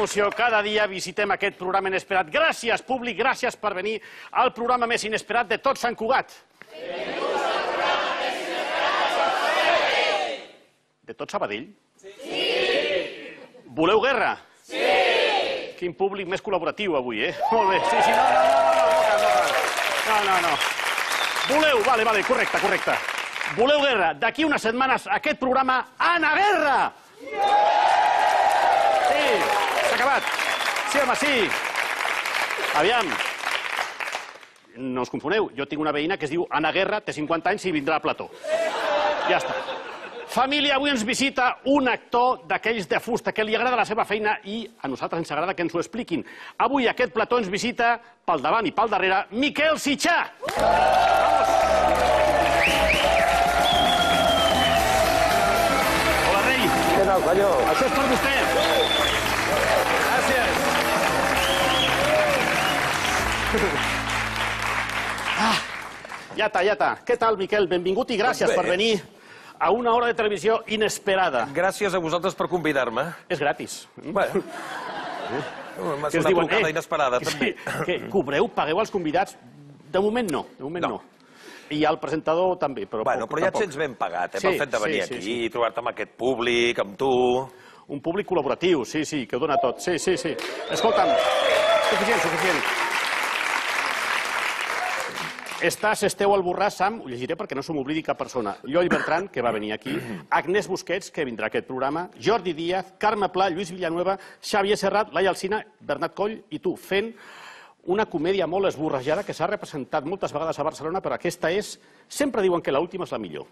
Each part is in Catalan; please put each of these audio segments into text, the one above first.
emoció. Cada dia visitem aquest programa inesperat. Gràcies, públic, gràcies per venir al programa més inesperat de tot Sant Cugat. De tot Sabadell? Sí! Voleu guerra? Sí! Quin públic més col·laboratiu avui, eh? Molt bé. Sí, sí, no, no, no, no, no, no, no. Voleu, vale, vale, correcte, correcte. Voleu guerra? D'aquí unes setmanes aquest programa Ana Guerra! Acabat. Sí, home, sí. Aviam. No us confoneu, jo tinc una veïna que es diu Ana Guerra, té 50 anys i vindrà a plató. Ja està. Família, avui ens visita un actor d'aquells de fusta que li agrada la seva feina i a nosaltres ens agrada que ens ho expliquin. Avui aquest plató ens visita pel davant i pel darrere Miquel Sitxà. Hola, rei. Què tal, senyor? Això és per vostè. Ja està. Què tal, Miquel? Benvingut i gràcies Doncs bé. per venir a una hora de televisió inesperada. Gràcies a vosaltres per convidar-me. És gratis. M'ha Que us una diuen, eh, inesperada, que, també. que cobreu, pagueu als convidats? De moment no, de moment no. No. I al presentador també, però Bueno, poc, però ja et sents ben pagat, eh, Sí, pel fet de venir sí, sí, aquí sí. i trobar-te amb aquest públic, amb tu... Un públic col·laboratiu, sí, sí, que ho dona tot. Sí, sí, sí. Escolta'm, suficient, suficient. Estàs, esteu al Borràs, Sam, ho llegiré perquè no se m'oblidi cap persona. Lloll Bertran, que va venir aquí, Agnès Busquets, que vindrà a aquest programa, Jordi Díaz, Carme Pla, Lluís Villanueva, Xavier Serrat, Laia Alcina, Bernat Coll i tu, fent una comèdia molt esborrejada que s'ha representat moltes vegades a Barcelona, però aquesta és... Sempre diuen que l'última és la millor.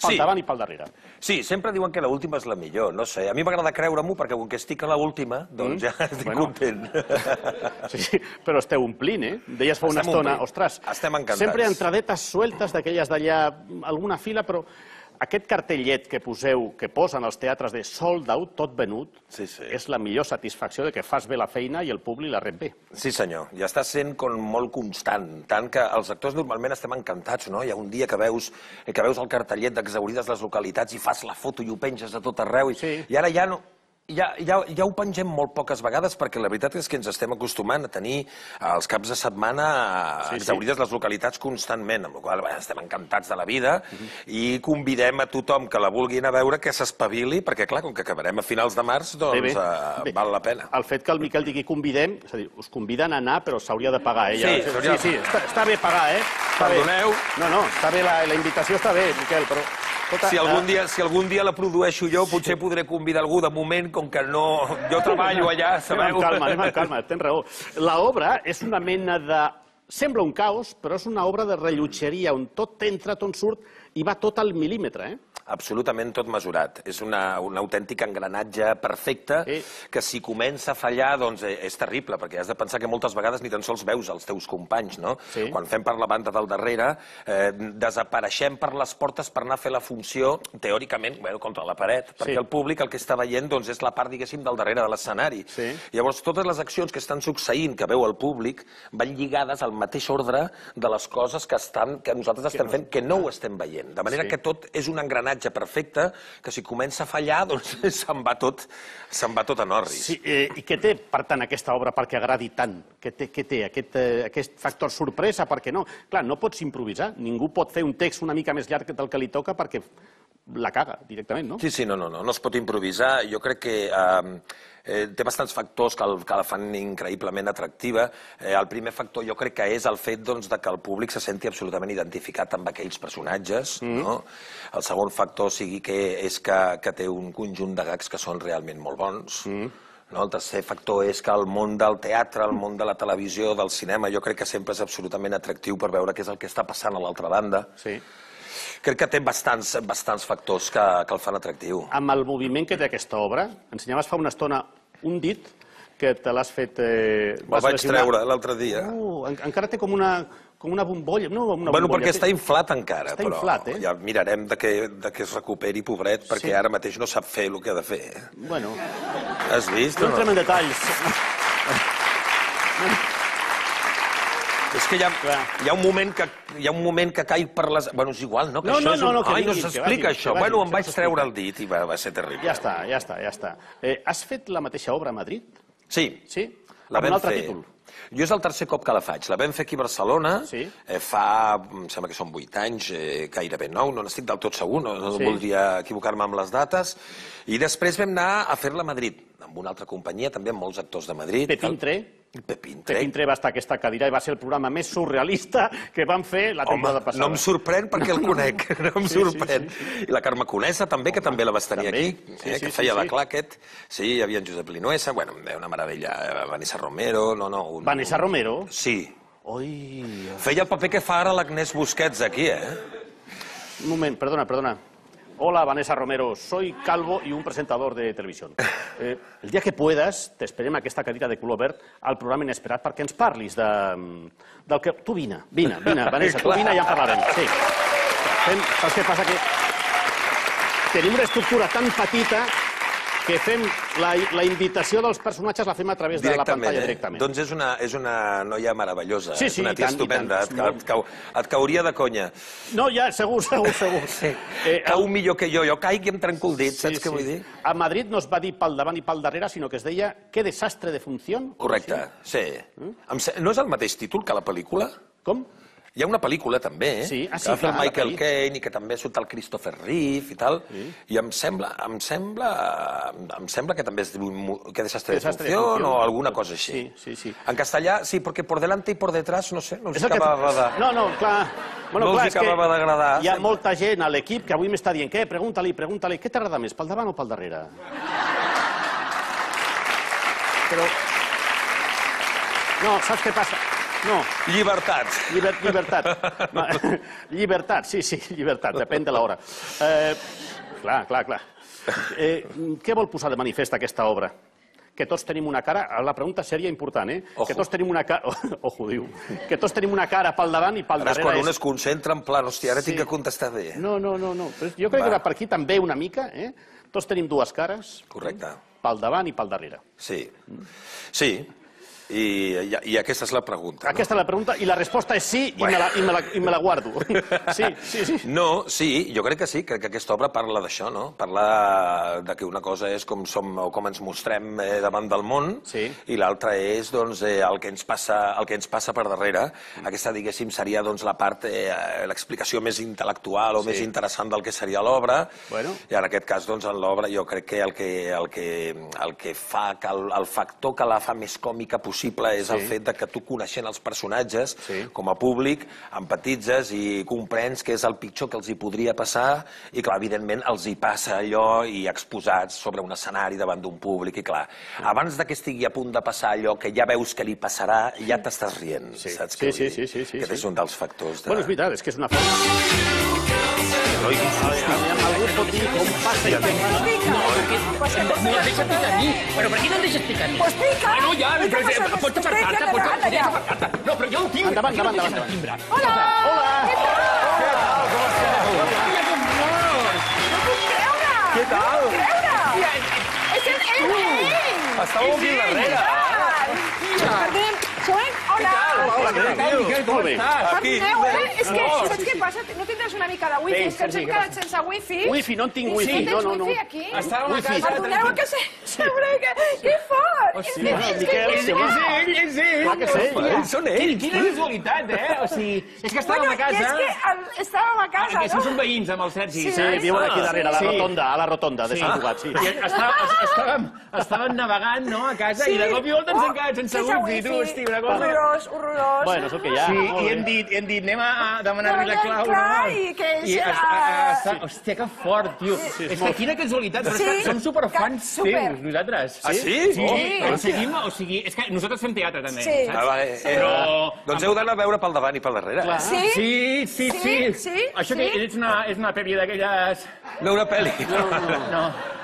Pel Sí. davant i pel darrere. Sí, sempre diuen que l'última és la millor, no sé. A mi m'agrada creure-m'ho perquè com que estic a l'última, doncs ja estic Mm. Bueno. content. Sí, sí, però esteu omplint, eh? Deies fa una Estem estona, omplint. ostres... Estem encantats. Sempre entradetes sueltes d'aquelles d'allà, alguna fila, però aquest cartellet que poseu, que posen als teatres de sold out, tot venut, Sí, sí. és la millor satisfacció de que fas bé la feina i el públic la rep bé. Sí, senyor. I està sent com molt constant. Tant que els actors normalment estem encantats, no? Hi ha un dia que veus, que veus el cartellet d'exaurides les localitats i fas la foto i ho penges a tot arreu. I, Sí. i ara ja no... Ja, ja, ja ho pengem molt poques vegades perquè la veritat és que ens estem acostumant a tenir els caps de setmana Sí, sí. exaurides les localitats constantment, amb la qual cosa estem encantats de la vida i convidem a tothom que la vulgui anar a veure que s'espavili, perquè clar, com que acabarem a finals de març, doncs Bé, bé. eh, Bé. val la pena. El fet que el Miquel digui convidem, és a dir, us conviden a anar, però s'hauria de pagar, eh? Sí, sí, sí, està, està bé pagar, eh? Està bé. Perdoneu. No, no, està bé, la, la invitació està bé, Miquel, però... Escolta, Si algun, eh, dia, si algun dia la produeixo jo, potser podré convidar algú. De moment, com que no... Jo treballo allà, Anem sabeu? amb calma, anem amb calma, tens raó. L'obra és una mena de... Sembla un caos, però és una obra de rellotgeria on tot entra, tot surt i va tot al mil·límetre, eh? Absolutament tot mesurat. És una, un autèntic engranatge perfecte Sí. que si comença a fallar doncs eh, és terrible, perquè has de pensar que moltes vegades ni tan sols veus els teus companys, no? Sí. Quan fem per la banda del darrere, eh, desapareixem per les portes per anar a fer la funció, teòricament, bueno, contra la paret, perquè Sí. el públic el que està veient doncs, és la part, diguéssim, del darrere de l'escenari. Sí. Llavors, totes les accions que estan succeint, que veu el públic, van lligades al mateix ordre de les coses que, estan, que nosaltres estem fent, que no ho estem veient. De manera Sí. que tot és un engranatge perfecte, que si comença a fallar, doncs se'n va tot, se'n va tot en orris. Sí, eh, I què té, per tant, aquesta obra perquè agradi tant? Què té, què té aquest, eh, aquest factor sorpresa? Perquè no, clar, no pots improvisar. Ningú pot fer un text una mica més llarg del que li toca perquè la caga directament, no? Sí, sí, no, no, no, no es pot improvisar. Jo crec que eh, eh, té bastants factors que, el, que la fan increïblement atractiva. Eh, el primer factor jo crec que és el fet doncs, de que el públic se senti absolutament identificat amb aquells personatges. Mm. No? El segon factor sigui que és que, que té un conjunt de gags que són realment molt bons. Mm. No? El tercer factor és que el món del teatre, el món de la televisió, del cinema, jo crec que sempre és absolutament atractiu per veure què és el que està passant a l'altra banda. Sí. Crec que té bastants, bastants factors que, que el fan atractiu. Amb el moviment que té aquesta obra, ensenyaves fa una estona un dit que te l'has fet... Eh, Me'l vaig lesionar. treure l'altre dia. Uh, en, encara té com una, com una bombolla. No, una Bueno, bombolla. perquè està inflat encara, Està però inflat, eh? ja mirarem de que, de que es recuperi, pobret, perquè Sí. ara mateix no sap fer el que ha de fer. Bueno, Has vist? no o entrem en detalls. És que hi ha, Clar. hi ha un moment que hi ha un moment que caic per les... Bueno, és igual, no? Que No, això no, és un... no, que Ai, no s'explica això. que bueno, em vaig treure el dit i va, va ser terrible. Ja està, ja està, ja està. Eh, has fet la mateixa obra a Madrid? Sí, Sí? la Amb un altre fer. títol? Jo és el tercer cop que la faig. La vam fer aquí a Barcelona, Sí. eh, fa, em sembla que són vuit anys, eh, gairebé nou, no n'estic del tot segur, no, no Sí. voldria equivocar-me amb les dates. I després vam anar a fer-la a Madrid, amb una altra companyia, també amb molts actors de Madrid. Pepín Tre? Pepín Tre. Pepín Tre va estar a aquesta cadira i va ser el programa més surrealista que van fer la Home, temporada passada. no em sorprèn perquè el conec, no em Sí, sí, sorprèn. I la Carme Conesa també, que també la vas tenir també. aquí, Sí, eh, sí, que sí, feia sí. la claquet. Sí, hi havia en Josep Linuesa, bueno, una meravella, eh, Vanessa Romero, no, no... Un... Vanessa Romero? Sí. Oi... Feia el paper que fa ara l'Agnès Busquets aquí, eh? Un moment, perdona, perdona. Hola, Vanessa Romero. Soy calvo y un presentador de televisión. Eh, el dia que puedas, t'esperem a aquesta cadira de color verd al programa Inesperat perquè ens parlis de, del que... Tu vine, vine, vine, Vanessa, tu vine i ja en parlarem. Sí. Fem, saps què passa? Que tenim una estructura tan petita que fem la, la invitació dels personatges la fem a través de la pantalla eh? directament. Doncs és una, és una noia meravellosa, Sí, és sí, una tia tant, estupenda, tant. et, et, cau, et cauria de conya. No, ja, segur, segur, segur. Eh, Cau millor que jo, jo caic i em trenco el dit, saps què vull dir? A Madrid no es va dir pel davant i pel darrere, sinó que es deia «Qué desastre de función». Correcte, sí. Mm? Em se- No és el mateix títol que la pel·lícula? Com? Hi ha una pel·lícula també, eh? Sí, ah, sí, que va fer el Michael. Caine i que també surt el Christopher Reeve i tal. I em sembla, em sembla, em sembla que també es diu que desastre de Desastre de función. o alguna cosa així. Sí, sí, sí. En castellà, sí, perquè por delante i por detrás, no sé, no És el que- acabava de... No, no, clar. Bueno, No clar, que acabava d'agradar. Hi ha molta gent a l'equip que avui m'està dient què, pregunta-li, pregunta-li, què t'agrada més, pel davant o pel darrere? Però... No, saps què passa? No, Llibertat. Lliber, llibertat. Ma- llibertat, sí, sí, llibertat, depèn de l'hora. Eh, clar, clar, clar. Eh, què vol posar de manifest aquesta obra? Que tots tenim una cara... La pregunta seria important, eh? Ojo. Que tots tenim una cara... Ojo, diu. Que tots tenim una cara pel davant i pel Ara darrere. quan un es concentra en plan, hòstia, ara Sí. tinc que contestar bé. No, no, no, no. Però jo crec Va. que per aquí també una mica, eh? Tots tenim dues cares, Correcte. pel davant i pel darrere. Sí. Sí. I, i, i aquesta és la pregunta. Aquesta és la pregunta i la resposta és sí i, me la, i, me la, i me la guardo. Sí, sí, sí. No, sí, jo crec que sí, crec que aquesta obra parla d'això, no? Parla de que una cosa és com som o com ens mostrem eh, davant del món Sí. i l'altra és doncs, eh, el, que ens passa, el que ens passa per darrere. Aquesta, diguéssim, seria doncs, la part, eh, l'explicació més intel·lectual o Sí. més interessant del que seria l'obra. Bueno. I en aquest cas, doncs, en l'obra jo crec que el que, el que, el que fa, que el, el factor que la fa més còmica possible és el Sí. fet de que tu coneixent els personatges Sí. com a públic, empatitzes i comprens que és el pitjor que els hi podria passar i, clar, evidentment, els hi passa allò i exposats sobre un escenari davant d'un públic i, clar, abans de que estigui a punt de passar allò que ja veus que li passarà, ja t'estàs rient, Sí. saps Sí, què vull sí, dir? sí, sí, sí, Aquest sí. és un dels factors de... Bueno, és veritat, és que és una forma... Algú pot dir com passa i. No em deixa picar a mi. Però per què no em deixes picar a mi? Pues pica. Ah, no, ja, però, eh, pots apartar-te, pots apartar-te. No, però jo el timbre. Endavant, per què no endavant, em deixes endavant. el timbre? Hola. Hola! Què tal? Veure. És el ell. Estava obrint la rega. Perdem. Següent. Hola. Miquel, com estàs? Aquí. Eh? És que, No, saps què passa? No tindràs una mica de wifi? És que ens hem quedat sense wifi. Wifi, no en tinc wifi. No No, tens no, wifi aquí? Estàvem a Wifi. casa. Perdoneu que. Sobre que... Que fort! Oh, sí. És que- No, és que- Miquel, és. És ell, és ell. Clar que sí. Ells són ells. Quina, visualitat, eh? O sigui, és que estàvem a casa... és que estàvem a casa, Aquests no? són veïns amb el Sergi. Sí. Viuen aquí darrere, a la rotonda, a la rotonda de Sant Cugat, sí. Està, estàvem, estàvem navegant, no?, a casa, i de cop i volta ens hem quedat sense sense wifi, hosti, una cosa... Horrorós, horrorós. Bueno, és el que hi ha. Sí, i hem dit, hem dit, anem a demanar-li la clau, clar no? i que I serà- es- a- a- està- Hòstia, que fort, tio. És que quina casualitat, però és que Sí, som superfans que- super. teus, nosaltres. Ah, sí? Sí, Sí. ens seguim, o sigui, és que nosaltres fem teatre, també, Sí. Ah, saps? va, eh, eh, Però- Doncs heu d'anar a veure pel davant i pel darrere. Clar. Sí? Sí, sí, sí. Sí, sí, Això sí. que és una, és una pel·li d'aquelles... No una pel·li. No. Sol. No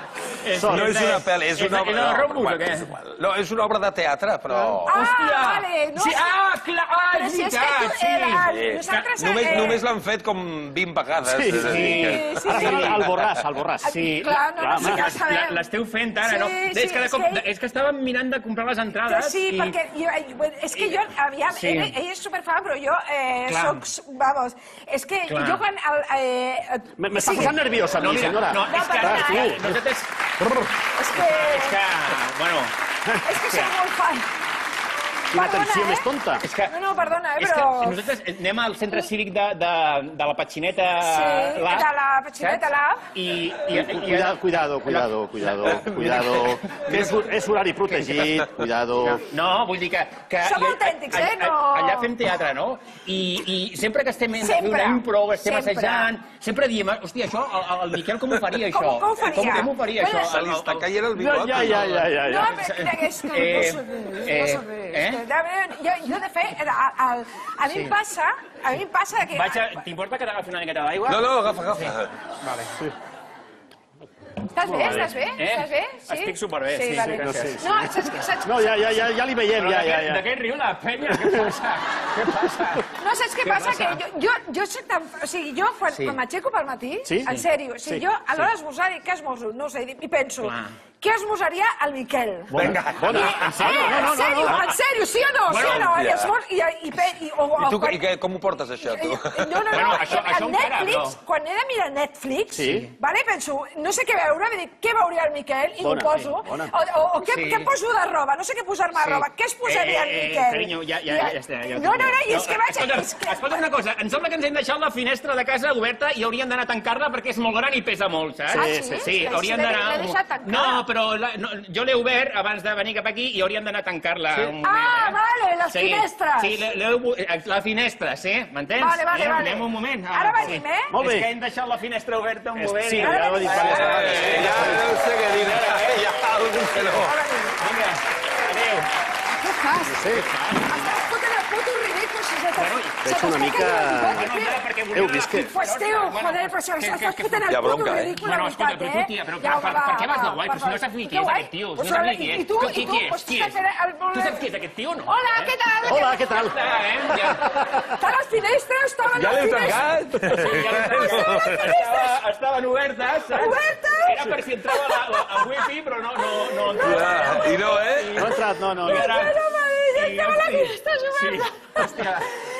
és una pel·li, és una és obra... de no, o què? és igual. No, és una obra de teatre, però... Ah, Hòstia! vale, no, sí, ah, clar, ah, Però és si és que veritat, tu, sí. nosaltres... només, eh, només l'han fet com 20 vegades. Sí, és a dir que- Sí, sí, sí. el, borràs, el borràs. Sí, Clar, no, no, sabem. L'esteu fent ara, Sí, no? sí, és, que de és cop, que- és que estàvem mirant de comprar les entrades sí, i... perquè jo, eh, és que jo, aviam, Sí. ell, ell és superfan, però jo eh, Clar. soc, vamos, és que Clar. jo quan... El, eh, Me- M'està sí, posant nerviosa, No, mira, senyora. no, és que, que eh? nosaltres... És que, És que, bueno, és que soc molt fan. Tensió eh? més tonta. és que... No, no, perdona, eh, És que però... nosaltres anem al centre cívic de, de, de la Patxineta Sí, de la Patxineta? Lab. I, i, i, Cuidado, cuidado, cuidado, cuidado, cuidado. Que és, és horari protegit, cuidado. No, vull dir que... que Som autèntics, eh? allà- No. Allà fem teatre, no? I, i sempre que estem en Sempre. una impro, estem Sempre. assajant, sempre diem, hòstia, això, el, el Miquel com ho faria, Com- això? com ho faria? Com, com ho faria, això? Se li està caient el bigot. ja, ja, ja, ja. No, ja. però és que Eh, no sé res, eh, no sé res. eh? Jo, jo, de fet, a, a, a mi em passa, a mi em passa que... Vaig a... T'importa que t'agafi una miqueta d'aigua? No, no, agafa, agafa. Estàs bé? Estàs bé? Eh? Estàs bé? Sí? Estic superbé, sí, vale. sí, gràcies. sí. No, saps, saps, No, ja, ja, ja, ja li veiem, ja, ja, ja. de què riu la penya? Què passa? Què passa? No saps què Què passa? passa? Que jo, jo, jo soc tan... O sigui, jo quan, Sí. quan m'aixeco pel matí, Sí? en sèrio, o sigui, Sí, jo a l'hora d'esmorzar dic, què esmorzo? No ho sé, i penso, Clar. què esmorzaria el Miquel? Bona, bona. Eh, en sèrio, en sèrio, sí o no? Sí o no? I, ja. esmor, i, i, pe- i, o, o, I tu, quan- i què, com ho portes, això, tu? No, no, no, Bueno, això- en això encara, Netflix, no. quan he de mirar Netflix, Sí. vale, penso, no sé què veure, dir, què veuria el Miquel, i Bona, ho poso, sí, bona. o, o, o què, Sí. què poso de roba, no sé què posar-me Sí. roba, què es posaria Eh, el eh, Miquel? carinyo, ja, ja, ja, ja està. Ja no, no, no, i és que vaig... Escolta, és que... escolta una cosa, em sembla que ens hem deixat la finestra de casa oberta i hauríem d'anar a tancar-la perquè és molt gran i pesa molt, saps? Ah, sí? sí, Sí, hauríem d'anar... No, però la, no, jo l'he obert abans de venir cap aquí i hauríem d'anar a tancar-la un moment. Ah, eh? vale, les sí, finestres. Sí, obert- eh, la finestra, sí, m'entens? Vale, vale, eh? vale. Anem un moment. Ara venim, eh? Molt bé. És que hem deixat la finestra oberta un moment. sí, ja ho he dit diverses Eh, vegades. ja no sé què dir. Ja, algú que no. Ara venim. Vinga, adéu. Què fas? Sí. Estàs fotent el puto ridícul, si se te... Bueno, se veig una està mica- Bueno, Heu vist que- Pues tio, joder, però que- estàs fotent el puto bronca, eh? ridícul, Bueno, la escolta, veritat, però tu, eh? tia, però per- què vas de guai? per Però si no saps ni qui Que és aquest tio, si no saps ni qui és. I tu, i qui- tu, qui és? Qui. Tu saps qui és aquest tio o no? Hola, què tal? Hola, què tal? Ah, eh? Ja, Estan les finestres, Ja les l'heu finestres. tancat? Estava, estaven obertes, saps? Obertes? Era per si entrava la, la, el wifi, però no, no, no entrava. I no, eh? No ha entrat, no, no. No. estava la sí, finestra Sí, oberta. hòstia,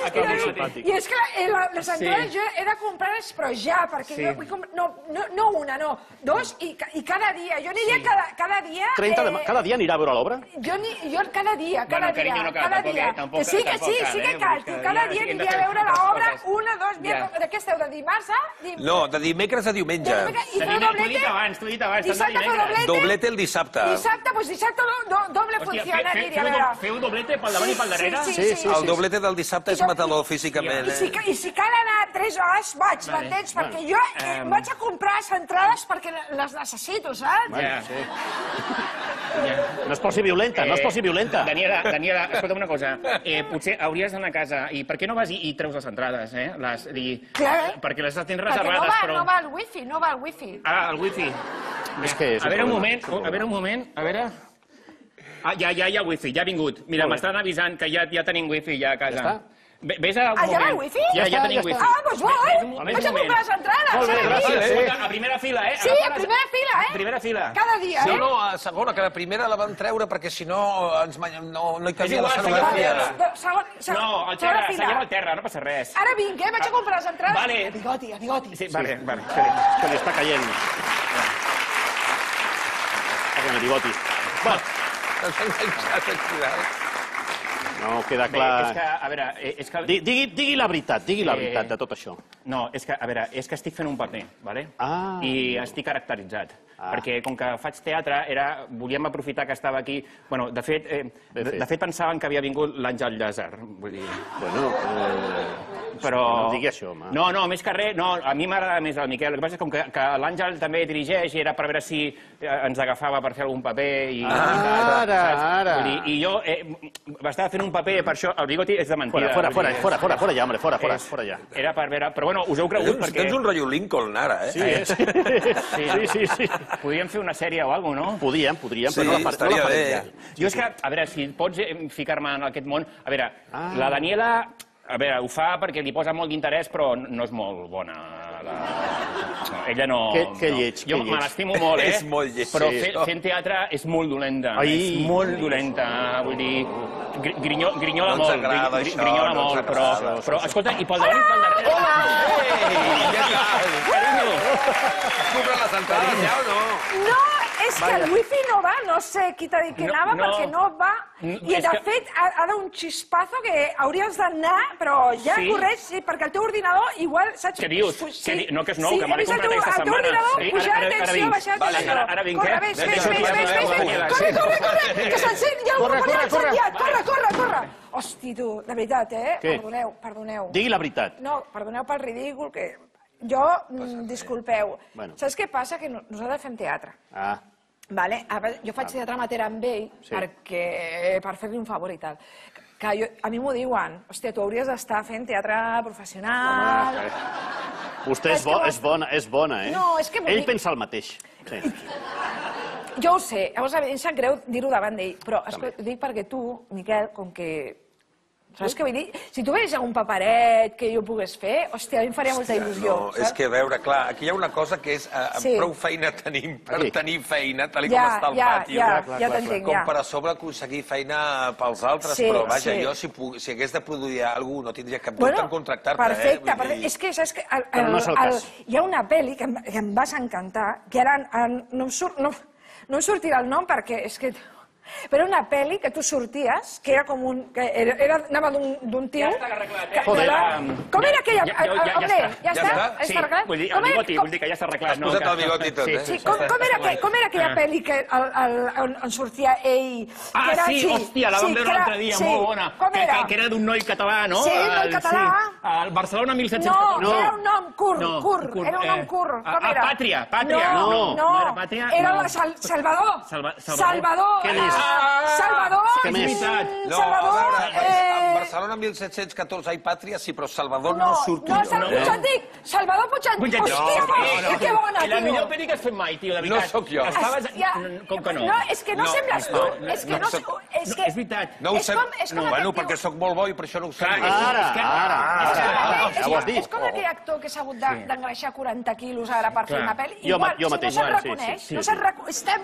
aquest és simpàtic. I és que eh, la, les entrades Sí. jo he de comprar-les però ja, perquè Sí. jo vull comprar... No, no, no una, no, dos i, i cada dia. Jo aniria cada, cada dia... 30 de... eh, Cada dia anirà a veure l'obra? Jo, ni, jo cada dia, cada Bueno, carinyo, dia, no cal, cada tampoc, dia. eh, tampoc- que sí, que sí, cal, sí que cal. Tu cada dia sí aniria a veure l'obra, una, dos, Ja. miércoles... De què esteu, de dimarts a... Dim... No, de dimecres a diumenge. I T'ho feu he doblete? dit abans, t'ho he dit abans. Dissabte tant de feu dimecres. doblete? Doblete el dissabte. Dissabte, doncs dissabte do, do, doble funciona, aniria a veure. feu doblete pel davant i pel darrere? Sí, Sí, sí, sí, El doblete del dissabte és Matador físicament, I si, eh? ca- I si cal anar tres hores, vaig, Vale. m'entens? Perquè jo eh, Em. vaig a comprar les entrades perquè les necessito, saps? Ja. Sí. No es posi violenta, no es posi violenta. Eh, Daniela, Daniela, escolta'm una cosa. Eh, potser hauries d'anar a casa i per què no vas i, i treus les entrades, eh? Les, i, Clar. Perquè les tens Perquè no reservades, va, però... no va el wifi, no va el wifi. Ah, el wifi. És que és a veure un problema, moment, a veure un moment, a veure... Ah, ja, ja hi ha wifi, ja ha vingut. Mira, m'estan avisant que ja, ja tenim wifi ja a casa. Ja està? Ve- Ves a un Ah, ja va moment. el wifi? Ja, Ja tenim ja wifi. Ah, doncs Ves un- vaig, a comprar les entrades. Molt bé, gràcies, eh? A primera fila, eh? Sí, a primera fila, eh? Primera fila. Cada dia, No, eh? no, a segona, que la primera la van treure perquè si no ens manya- no, no hi cabia la igual, seguim al escenografia. terra. Doncs, segon, segon, No, al segona terra, fila. seguim al terra, no passa res. Ara vinc, eh? Vaig a comprar les entrades. Vale. A bigoti, a bigoti. Sí, vale, vale. És que li està caient. Està caient el bigoti. Va, T'has enganxat aquí dalt. No queda Bé, clar... és que, a veure, eh, és que... Di- Digui, digui la veritat, digui la Eh, veritat de tot això. No, és que, a veure, és que estic fent un paper, vale? Ah. I estic caracteritzat. Ah. Perquè com que faig teatre, era, volíem aprofitar que estava aquí... Bueno, de fet, eh, De de, fet. pensaven que havia vingut l'Àngel Llàzer. Vull dir... Bueno, eh, però... No digui això, home. No, no, més que res, no, a mi m'agrada més el Miquel. El que passa és com que, que l'Àngel també dirigeix i era per veure si eh, ens agafava per fer algun paper i... Ah, i tal, ara, saps? ara. Vull dir, I jo eh, estava fent un paper, per això el bigoti és de mentida. Fora, fora, fora, dir, fora, fora, fora ja, hombre, fora, fora, és- fora ja. Era per veure... Però bueno, us heu cregut Tens, perquè... tens un rotllo Lincoln ara, eh? Sí, eh? sí, sí, sí, sí. Podríem fer una sèrie o alguna cosa, no? Podíem, podríem, Sí, però no la, far- no la farem bé. ja. Jo és que, a veure, si pots eh, ficar-me en aquest món... A veure, Ah. la Daniela, a veure, ho fa perquè li posa molt d'interès, però no és molt bona. La... No, ella no... Que- que no. lleig, Jo que me lleig. l'estimo molt, eh? És molt lleig, Però sí, fe, això. fent teatre és molt dolenta. Ai. És molt dolenta, vull dir... gri- Grinyó, grinyola No molt, agrada gri- això, grinyola no molt, però, agrada. però, escolta, i pel davant i pel darrere... Ei, què tal? Carinyo, Compren les entrades ja o no? No, és que el wifi no va, no sé qui t'ha dit que No, anava, no. perquè no va. Mm, I, de que- fet, ha, ha d'un xispazo que hauries d'anar, però ja Sí? correix, sí, perquè el teu ordinador igual, saps? Què dius? Di- no, que és nou, sí, que me l'he el comprat aquesta El teu setmana. ordinador, Sí, pujar ara- ara tensió, baixar Vale, tensió. ara- ara vinc, Corre, eh? que ves, ja ves, m'ho ves. veurà, Corre, corre, corre, que s'encén, hi ha corre, corre. incendiat. Corre, corre, corre. Hosti, tu, de veritat, eh? Què? Perdoneu, perdoneu. Digui la veritat. No, perdoneu pel ridícul, que jo, mm, disculpeu. Bueno. Saps què passa? Que no- nosaltres fem teatre. Ah, Vale? Jo faig teatre amateur amb ell Sí. perquè, per fer-li un favor i tal. Que jo, a mi m'ho diuen, hòstia, tu hauries d'estar fent teatre professional... eh. Vostè És bo, és bona, és bona, eh? No, és que Ell pensa el mateix. Sí. Jo ho sé, llavors em sap greu dir-ho davant d'ell, però escolta, ho dic perquè tu, Miquel, com que... Saps què vull dir? Si tu veies algun paperet que jo pogués fer, hòstia, a mi em faria molta il·lusió. No, és que, a veure, clar, aquí hi ha una cosa que és... Eh, Sí. Prou feina tenim per Aquí. tenir feina, tal Ja, com està el ja, pati. ja, no? ja t'entenc, Com ja. per a sobre aconseguir feina pels altres, Sí, però vaja, sí. jo si, puc, si hagués de produir alguna cosa no tindria cap dubte Bueno, en contractar-te, perfecte, eh? Perfecte. dir- És que, saps que el, Però no és el cas. hi ha una pel·li que em, que em vas encantar, que ara en- no, em surt, no, no em sortirà el nom perquè és que... Però una pel·li que tu sorties, que era com un... Que era, era, anava d'un d'un tio... Ja està arreglat, eh? Joder. era- Com era aquella... Ja- ja- ja- ja Hombre, està. ja, Ja està? està? Sí, Està arreglat? vull dir, el bigoti, com- vull dir que ja està arreglat. Has posat que- el bigoti i tot, sí, eh? Sí, com, com, era, que, com era aquella Ah. pel·li que el, el, on, on sortia ell... Ah, que era, sí, hòstia, la vam sí, veure que era- l'altre dia, sí. molt bona. Com que, era? Que, que era d'un noi català, no? Sí, un noi El- català. Sí. El Barcelona No, 1714. No. era un nom curt, No, curt, curt, era un nom eh, curt. Com ah, era? Pàtria, Pàtria. No, No, no, no era Pàtria, Era no. Salvador. Salva- Salvador. Salvador. Què més? Salvador. Què més? No, Salvador. a veure, eh, en Barcelona 1714 hi pàtria, sí, però Salvador no, no, surt. no, Salvador eh? Puigdàntic. Salvador Puigdàntic. Puigdàntic. Hòstia, No, hòstia, no. que bona, I la tio. millor pel·li que has fet mai, tio, de No veritat. sóc jo. Estaves... Ja, Com que no? No, és que no, No, sembles tu. no, és que no no, soc- és que... És veritat. No ho sé. no, bueno, perquè tio- sóc molt bo i per això no ho sé. Ara, ara, ara, ja ho has és, dit. és com aquell actor que s'ha hagut de- d'engreixar 40 quilos ara per fer una pel·li. Jo mateix, no se'n sí, reconeix, no se'n reconeix. Estem...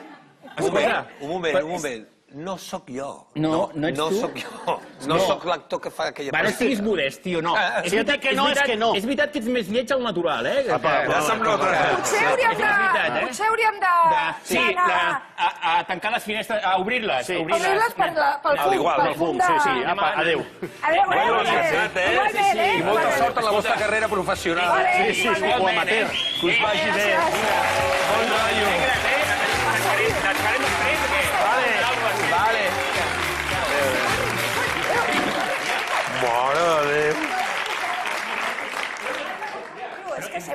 Un moment, però- un moment. No sóc jo. No, no ets no tu? sòc jo. No, No. sóc l'actor que fa aquella Va, no estiguis modest, tio, no. Ah, És dic que no, és veritat- que no. És veritat que ets més lleig al natural, eh? Apa, que- Ja se'm nota. Potser hauríem És de... veritat, eh? Potser hauríem de... de, sí, d'anar de, a, a tancar les finestres, a obrir-les. Sí. a obrir-les. Obrir-les per la- pel Al fum, igual, pel fum de... sí, sí, apa, a- adéu. Adéu, adéu, encertat, eh? Igualment, Sí, sí. eh? I molta sort en la vostra carrera professional. Sí, sí, sí, o amateur. eh? Que us vagi bé. Gràcies.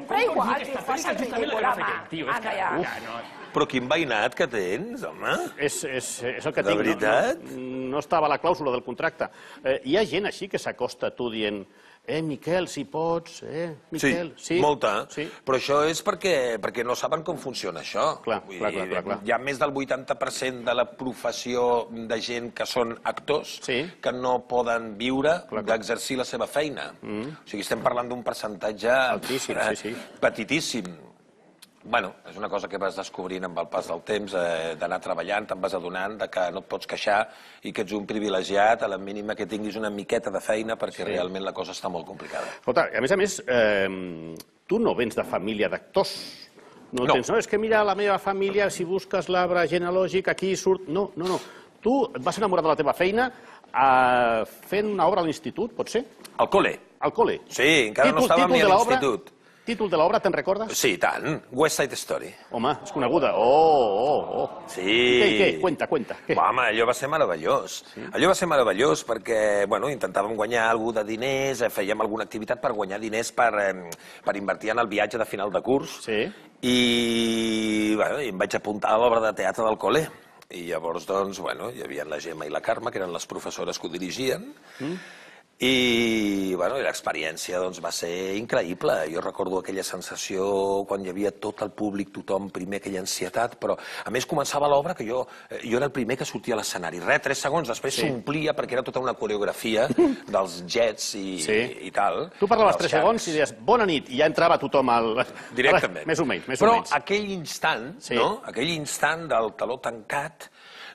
Sempre igual, tio, fas el ridícul, home. Tio, és que... ja. Ja, no. Però quin veïnat que tens, home. És, és, és el que De tinc. veritat? No, no, no estava a la clàusula del contracte. Eh, hi ha gent així que s'acosta a tu dient eh, Miquel, si pots, eh, Miquel, sí. molta. Sí. Però això és perquè, perquè no saben com funciona això. Clar, Vull clar, dir, clar, clar, clar. Hi ha més del 80% de la professió de gent que són actors Sí. que no poden viure d'exercir la seva feina. Mm. O sigui, estem parlant d'un percentatge Altíssim, eh, sí, sí. petitíssim. Bueno, és una cosa que vas descobrint amb el pas del temps, eh, d'anar treballant, te'n vas adonant de que no et pots queixar i que ets un privilegiat a la mínima que tinguis una miqueta de feina perquè sí. realment la cosa està molt complicada. Escolta, a més a més, eh, tu no vens de família d'actors. No, No. tens, no, és que mira la meva família, si busques l'arbre genealògic, aquí surt... No, no, no. Tu et vas enamorar de la teva feina eh, fent una obra a l'institut, pot ser? El col·le. Al col·le. Sí, encara no Títol- estàvem ni a l'institut. Títol de l'obra, te'n recordes? Sí, i tant. West Side Story. Home, és coneguda. Oh, oh, oh. Sí. Què, què? Cuenta, cuenta. Què? Home, allò va ser meravellós. Sí? Allò va ser meravellós perquè, bueno, intentàvem guanyar alguna de diners, eh, fèiem alguna activitat per guanyar diners per, eh, per invertir en el viatge de final de curs. Sí. I, bueno, i em vaig apuntar a l'obra de teatre del col·le. I llavors, doncs, bueno, hi havia la Gemma i la Carme, que eren les professores que ho dirigien, mm. I, bueno, i l'experiència doncs, va ser increïble. Jo recordo aquella sensació quan hi havia tot el públic, tothom, primer aquella ansietat, però a més començava l'obra que jo, eh, jo era el primer que sortia a l'escenari. Res, tres segons, després s'omplia sí. perquè era tota una coreografia dels jets i, Sí. i tal. Tu parlaves 3 segons i deies bona nit, i ja entrava tothom al... Directament. Més o menys, més Però o menys. aquell instant, Sí. no? aquell instant del taló tancat,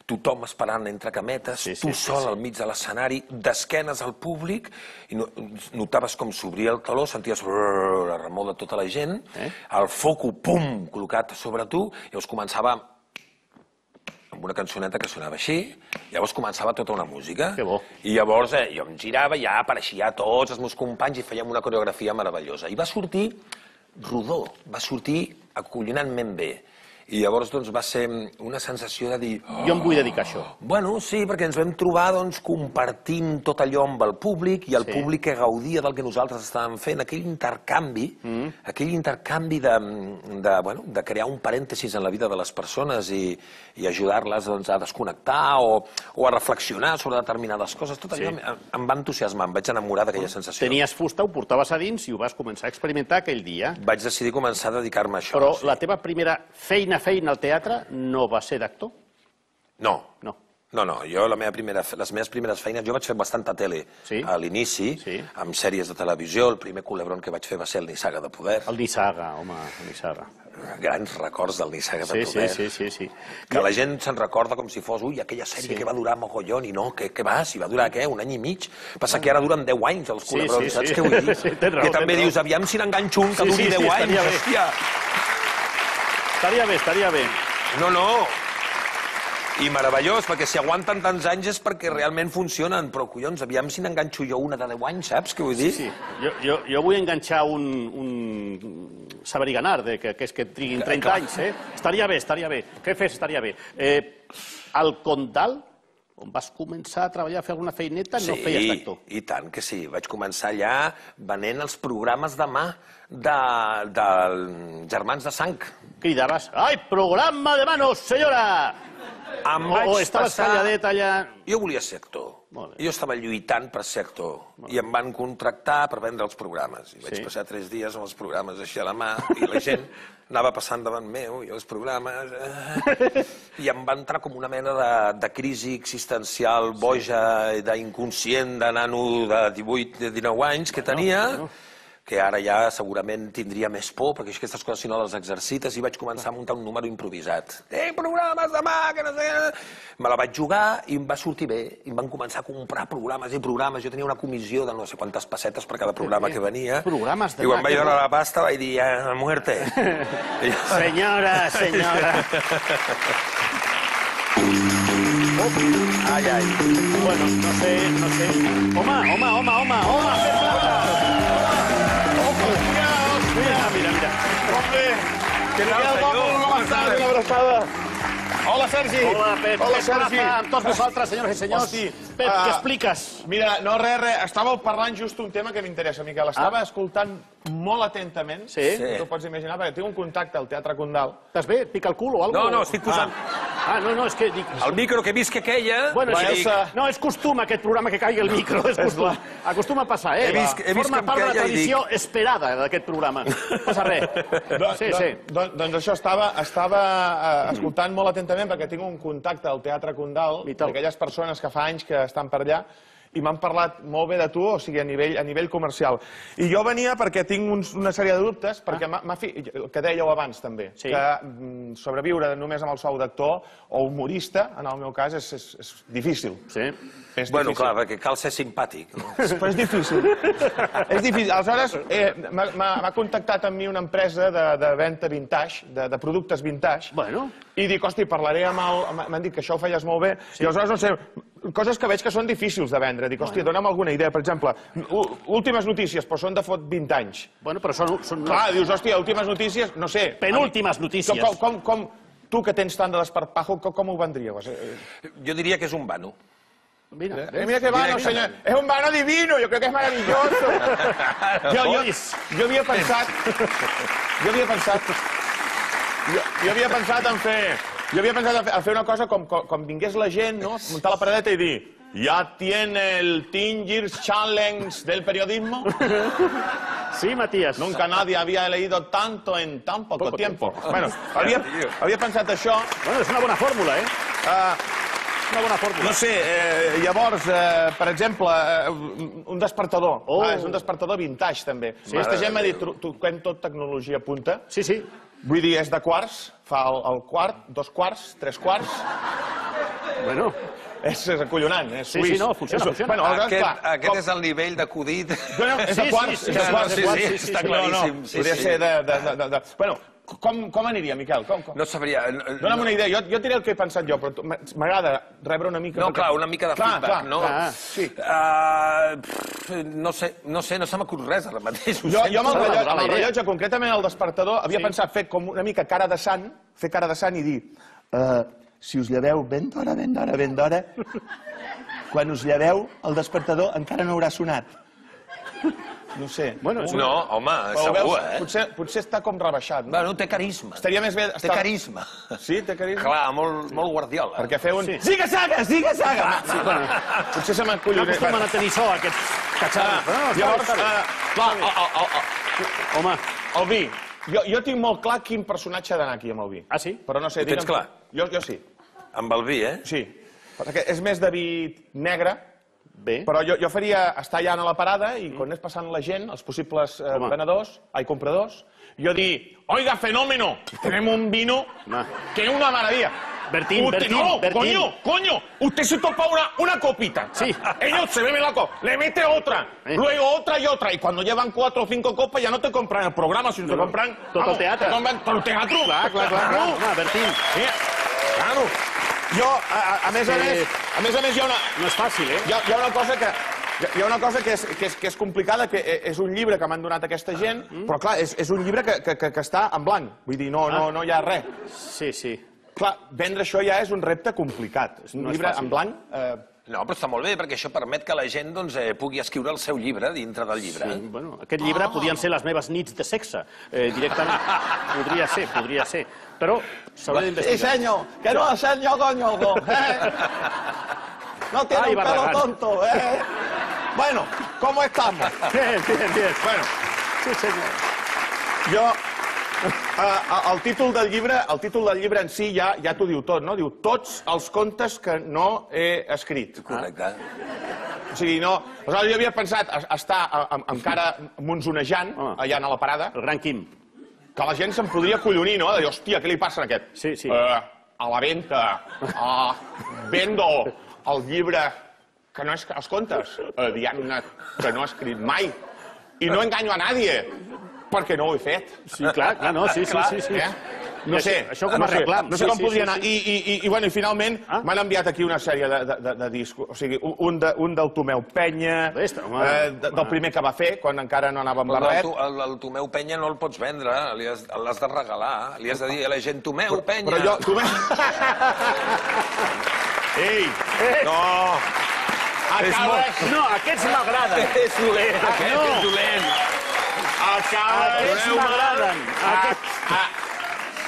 tothom esperant entre cametes, Sí, sí, tu sí, sol sí. al mig de l'escenari, d'esquenes al públic, i no, notaves com s'obria el taló, senties brrr, la remor de tota la gent, Eh? el foco, pum, col·locat sobre tu, i llavors començava amb una cançoneta que sonava així, llavors començava tota una música. Que bo. I llavors eh, jo em girava, ja apareixia tots els meus companys i fèiem una coreografia meravellosa. I va sortir rodó, va sortir acollonantment bé. I llavors doncs, va ser una sensació de dir... Oh, Jo em vull dedicar a això. Bueno, sí, perquè ens vam trobar doncs, compartint tot allò amb el públic i el Sí. públic que gaudia del que nosaltres estàvem fent, aquell intercanvi, mm. aquell intercanvi de, de, bueno, de crear un parèntesis en la vida de les persones i, i ajudar-les doncs, a desconnectar o, o a reflexionar sobre determinades coses. Tot allò Sí. em, em va entusiasmar, em vaig enamorar d'aquella sensació. Tenies fusta, ho portaves a dins i ho vas començar a experimentar aquell dia. Vaig decidir començar a dedicar-me a això. Però sí. la teva primera feina, feina al teatre no va ser d'actor? No, No. No, no, jo la meva primera, les meves primeres feines, jo vaig fer bastanta tele Sí? a l'inici, Sí. amb sèries de televisió, el primer culebron que vaig fer va ser el Nissaga de Poder, El Nissaga, home, el Nissaga. grans records del Nissaga de Sí, sí, Poder, sí, sí, sí. que la gent se'n recorda com si fos, ui, aquella sèrie Sí. que va durar mogollon, i no, què, què va, si va durar, què, un any i mig? Passa que ara duren 10 anys els Sí, culebrons, sí, saps sí. què vull dir? Sí, raó, que també dius, aviam si n'enganxo un que Sí, duri sí, sí, 10 anys, estaria bé. hòstia! Estaria bé, estaria bé. No, no. I meravellós, perquè si aguanten tants anys és perquè realment funcionen, però collons, aviam si n'enganxo jo una de 10 anys, saps què vull dir? Sí, jo, jo, jo vull enganxar un, un saber i ganar, de que, que és que triguin 30 Clar. anys, eh? Estaria bé, estaria bé. Què fes? Estaria bé. Eh, al Condal, on vas començar a treballar, a fer alguna feineta, no feies d'actor. i tant que sí. Vaig començar allà venent els programes de mà de, de Germans de Sang. Cridaves, ai, programa de manos, senyora! Em O, o estaves calladet allà... Jo volia ser actor. Jo estava lluitant per ser actor. I em van contractar per vendre els programes. I vaig Sí. passar tres dies amb els programes així a la mà i la gent anava passant davant meu i els programes... Eh, I em va entrar com una mena de, de crisi existencial boja, d'inconscient de nano de 18, de 19 anys que tenia que ara ja segurament tindria més por, perquè aquestes coses si no les exercites, i vaig començar a muntar un número improvisat. Eh, programes demà, que no sé... Me la vaig jugar i em va sortir bé. I em van començar a comprar programes i programes. Jo tenia una comissió de no sé quantes pessetes per cada programa que venia. Programes I quan demà, vaig donar la pasta vaig dir, a muerte. Senyora, senyora. ai, ai. Bueno, no sé, no sé. Home, home, home, home, home, fes l'aplausos. Què tal, Miquel senyor? Bòcul, com estàs? Una abraçada. Hola, Sergi. Hola, Pep. Hola, Pep Sergi. Rafa, amb tots vosaltres, senyores i senyors. Hosti, Pep, ah, què expliques? Mira, no, res, res. Estàveu parlant just un tema que m'interessa, Miquel. Estava escoltant molt atentament. Sí? Sí. Tu pots imaginar, perquè tinc un contacte al Teatre Condal. Estàs bé? Et pica el cul o alguna No, no, estic posant... Ah, no, no, és que... Dic... El micro que visc aquella... Bueno, La és, Elsa. no, és costum aquest programa que caigui el micro, és costum. Acostuma a passar, eh? He vist- he vist Forma part de la queia tradició esperada d'aquest programa. No passa res. Do- Sí, do- sí. do- doncs això, estava, estava eh, escoltant molt atentament perquè tinc un contacte al Teatre Condal, d'aquelles persones que fa anys que estan per allà, i m'han parlat molt bé de tu, o sigui, a nivell, a nivell comercial. I jo venia perquè tinc uns, una sèrie de dubtes, perquè m'ha m'ha fi... que dèieu abans també, Ah. Sí. que mm, sobreviure només amb el sou d'actor o humorista, en el meu cas, és, és, és difícil. Sí. És Bueno, difícil. clar, perquè cal ser simpàtic. No? Però és difícil. és difícil. Aleshores, eh, m'ha contactat amb mi una empresa de, de venda vintage, de, de productes vintage, Bueno. i dic, hosti, parlaré amb el... M'han dit que això ho feies molt bé, sí. i aleshores, no sé, coses que veig que són difícils de vendre. Dic, hòstia, dona'm alguna idea. Per exemple, últimes notícies, però són de fot 20 anys. Bueno, però són... són Clar, dius, hòstia, últimes notícies, no sé. Penúltimes notícies. Com, com, com, tu que tens tant de desparpajo, com, com ho vendríeu? Eh, Jo diria que és un vano. Mira, eh, mira que vano, senyor. Es un vano divino, yo creo que es maravilloso. jo, jo, jo havia pensat... Jo havia pensat... Jo, jo havia pensat en fer... Jo havia pensat en fer, una cosa com, com, com vingués la gent, no? Muntar la paradeta i dir ja tiene el Teen Years Challenge del periodismo. Sí, Matías. Nunca nadie había leído tanto en tan poco, Poco tiempo. Bueno, havia, havia pensat això. Bueno, és una bona fórmula, eh? Uh, Una bona fórmula. no sé, eh, llavors, eh, per exemple, eh, un- despertador. Oh. Ah, és un despertador vintage, també. Sí, Aquesta gent m'ha dit, "Tro- toquem tot tecnologia punta. Sí, sí. Vull dir, és de quarts, fa el, el quart, dos quarts, tres quarts. Bueno, És, és acollonant, és Sí, suís. sí, no, funciona, és, funciona. Bueno, aleshores, Aquest, clar, aquest com- és el nivell d'acudit. No, no, és de Sí, quarts, sí, sí, és de sí, quarts. sí, sí, sí, està sí. claríssim. No, no, sí, podria sí. ser de... de, de, de, de... Bueno, com, com aniria, Miquel? Com, com? No sabria... Dona'm una idea, jo, jo diré el que he pensat jo, però m'agrada rebre una mica... No, perquè- clar, una mica de Clar, feedback, clar, no? clar, Ah. sí. Uh, pff, no sé, no sé, no se m'acut res ara mateix. ho Jo, jo amb el, rellotge, amb el rellotge, concretament el despertador, havia Sí. pensat fer com una mica cara de sant, fer cara de sant i dir uh, si us lleveu ben d'hora, ben d'hora, ben d'hora, quan us lleveu el despertador encara no haurà sonat. No sé. bueno, és. No, home, Però ho segur, veus? eh? Potser, potser està com rebaixat. No? Bueno, té carisma. Estaria més bé... Té Estar... carisma. Sí, té carisma? Clar, molt, molt guardiola. Perquè fer un... Sí. Ziga saga, ziga saga! Sí, bueno, potser se No m'acollonés. acostumen a tenir so, aquests catxarros. Però no, està bé, Llavors, està bé. uh, clar, el, el, el, Home, el vi. Jo, jo tinc molt clar quin personatge ha d'anar aquí amb el vi. ah, sí? Però no sé... Ho tens digue'm- clar? Jo, jo sí, Amb el vi, eh? sí. Perquè és més de vi negre, Bé. però jo, jo faria estar allà a la parada i quan anés passant la gent, els possibles eh, Home. venedors, ai, compradors, jo dir, oiga, fenómeno, tenemos un vino que es una maravilla. Bertín, usted, Bertín, no, Bertín. coño, coño, usted se topa una, una copita. Sí. Ellos se beben la copa, le mete otra, Eh. luego otra y otra, y cuando llevan cuatro o cinco copas ya no te compran el programa, sino te No, no. compran... Tot el teatre. Te compran tot el teatro. Clar, clar, clar. clar. Home, Bertín, Sí, claro. Jo, a, a, a més a més, a més a més hi ha una, no és fàcil, eh? hi ha, hi ha una cosa que hi ha- una cosa que és, que és, que és complicada, que e- és un llibre que m'han donat aquesta gent, però clar, és, és un llibre que, que, que, que està en blanc. Vull dir, no, no, no hi ha res. Sí, sí. Clar, vendre això ja és un repte complicat. És un No és llibre fàcil. en blanc... Eh, No, però està molt bé, perquè això permet que la gent doncs, eh, pugui escriure el seu llibre dintre del llibre. Sí, bueno, aquest llibre podien ser les meves nits de sexe, eh, directament. Podria ser, podria ser. Però s'hauria d'investigar. senyor, que no es senyor, coño, eh? No tiene Ay, un pelo Barragán. tonto, eh? Bueno, ¿cómo estamos? Bien, bien, bien. Bueno, Sí, senyor. Jo, uh, el títol del llibre, el títol del llibre en si ja, ja t'ho diu tot, no? Diu tots els contes que no he escrit. Correcte. O sigui, no... Aleshores, jo havia pensat estar a- amb, amb cara monzonejant, Ah. allà a la parada, El gran Quim. que la gent se'm podria collonir, no? De dir, hòstia, què li passa a aquest? Sí, sí. Eh, a la venta, uh, vendo el llibre que no és els contes, uh, diguem-ne que no he escrit mai. I no enganyo a nadie, perquè no ho he fet. Sí, clar, clar, no, sí, sí, sí. sí. Eh? No I sé, això- això com a no sé, reclam, No sé sí, com sí, podria sí, anar. sí. I, i, i, i, bueno, i finalment Ah. m'han enviat aquí una sèrie de, de, de, de discos. O sigui, un, de, un del Tomeu Penya, Vés, home, eh, de, del primer que va fer, quan encara no anava amb barret. tu, el, el Tomeu Penya no el pots vendre, l'has de regalar. Li has de dir a la gent, Tomeu Penya. Però jo... Tomeu... Ei! No! Acabes... No, aquests m'agraden. És dolent, aquest no. és dolent. Aquests m'agraden. Aquests...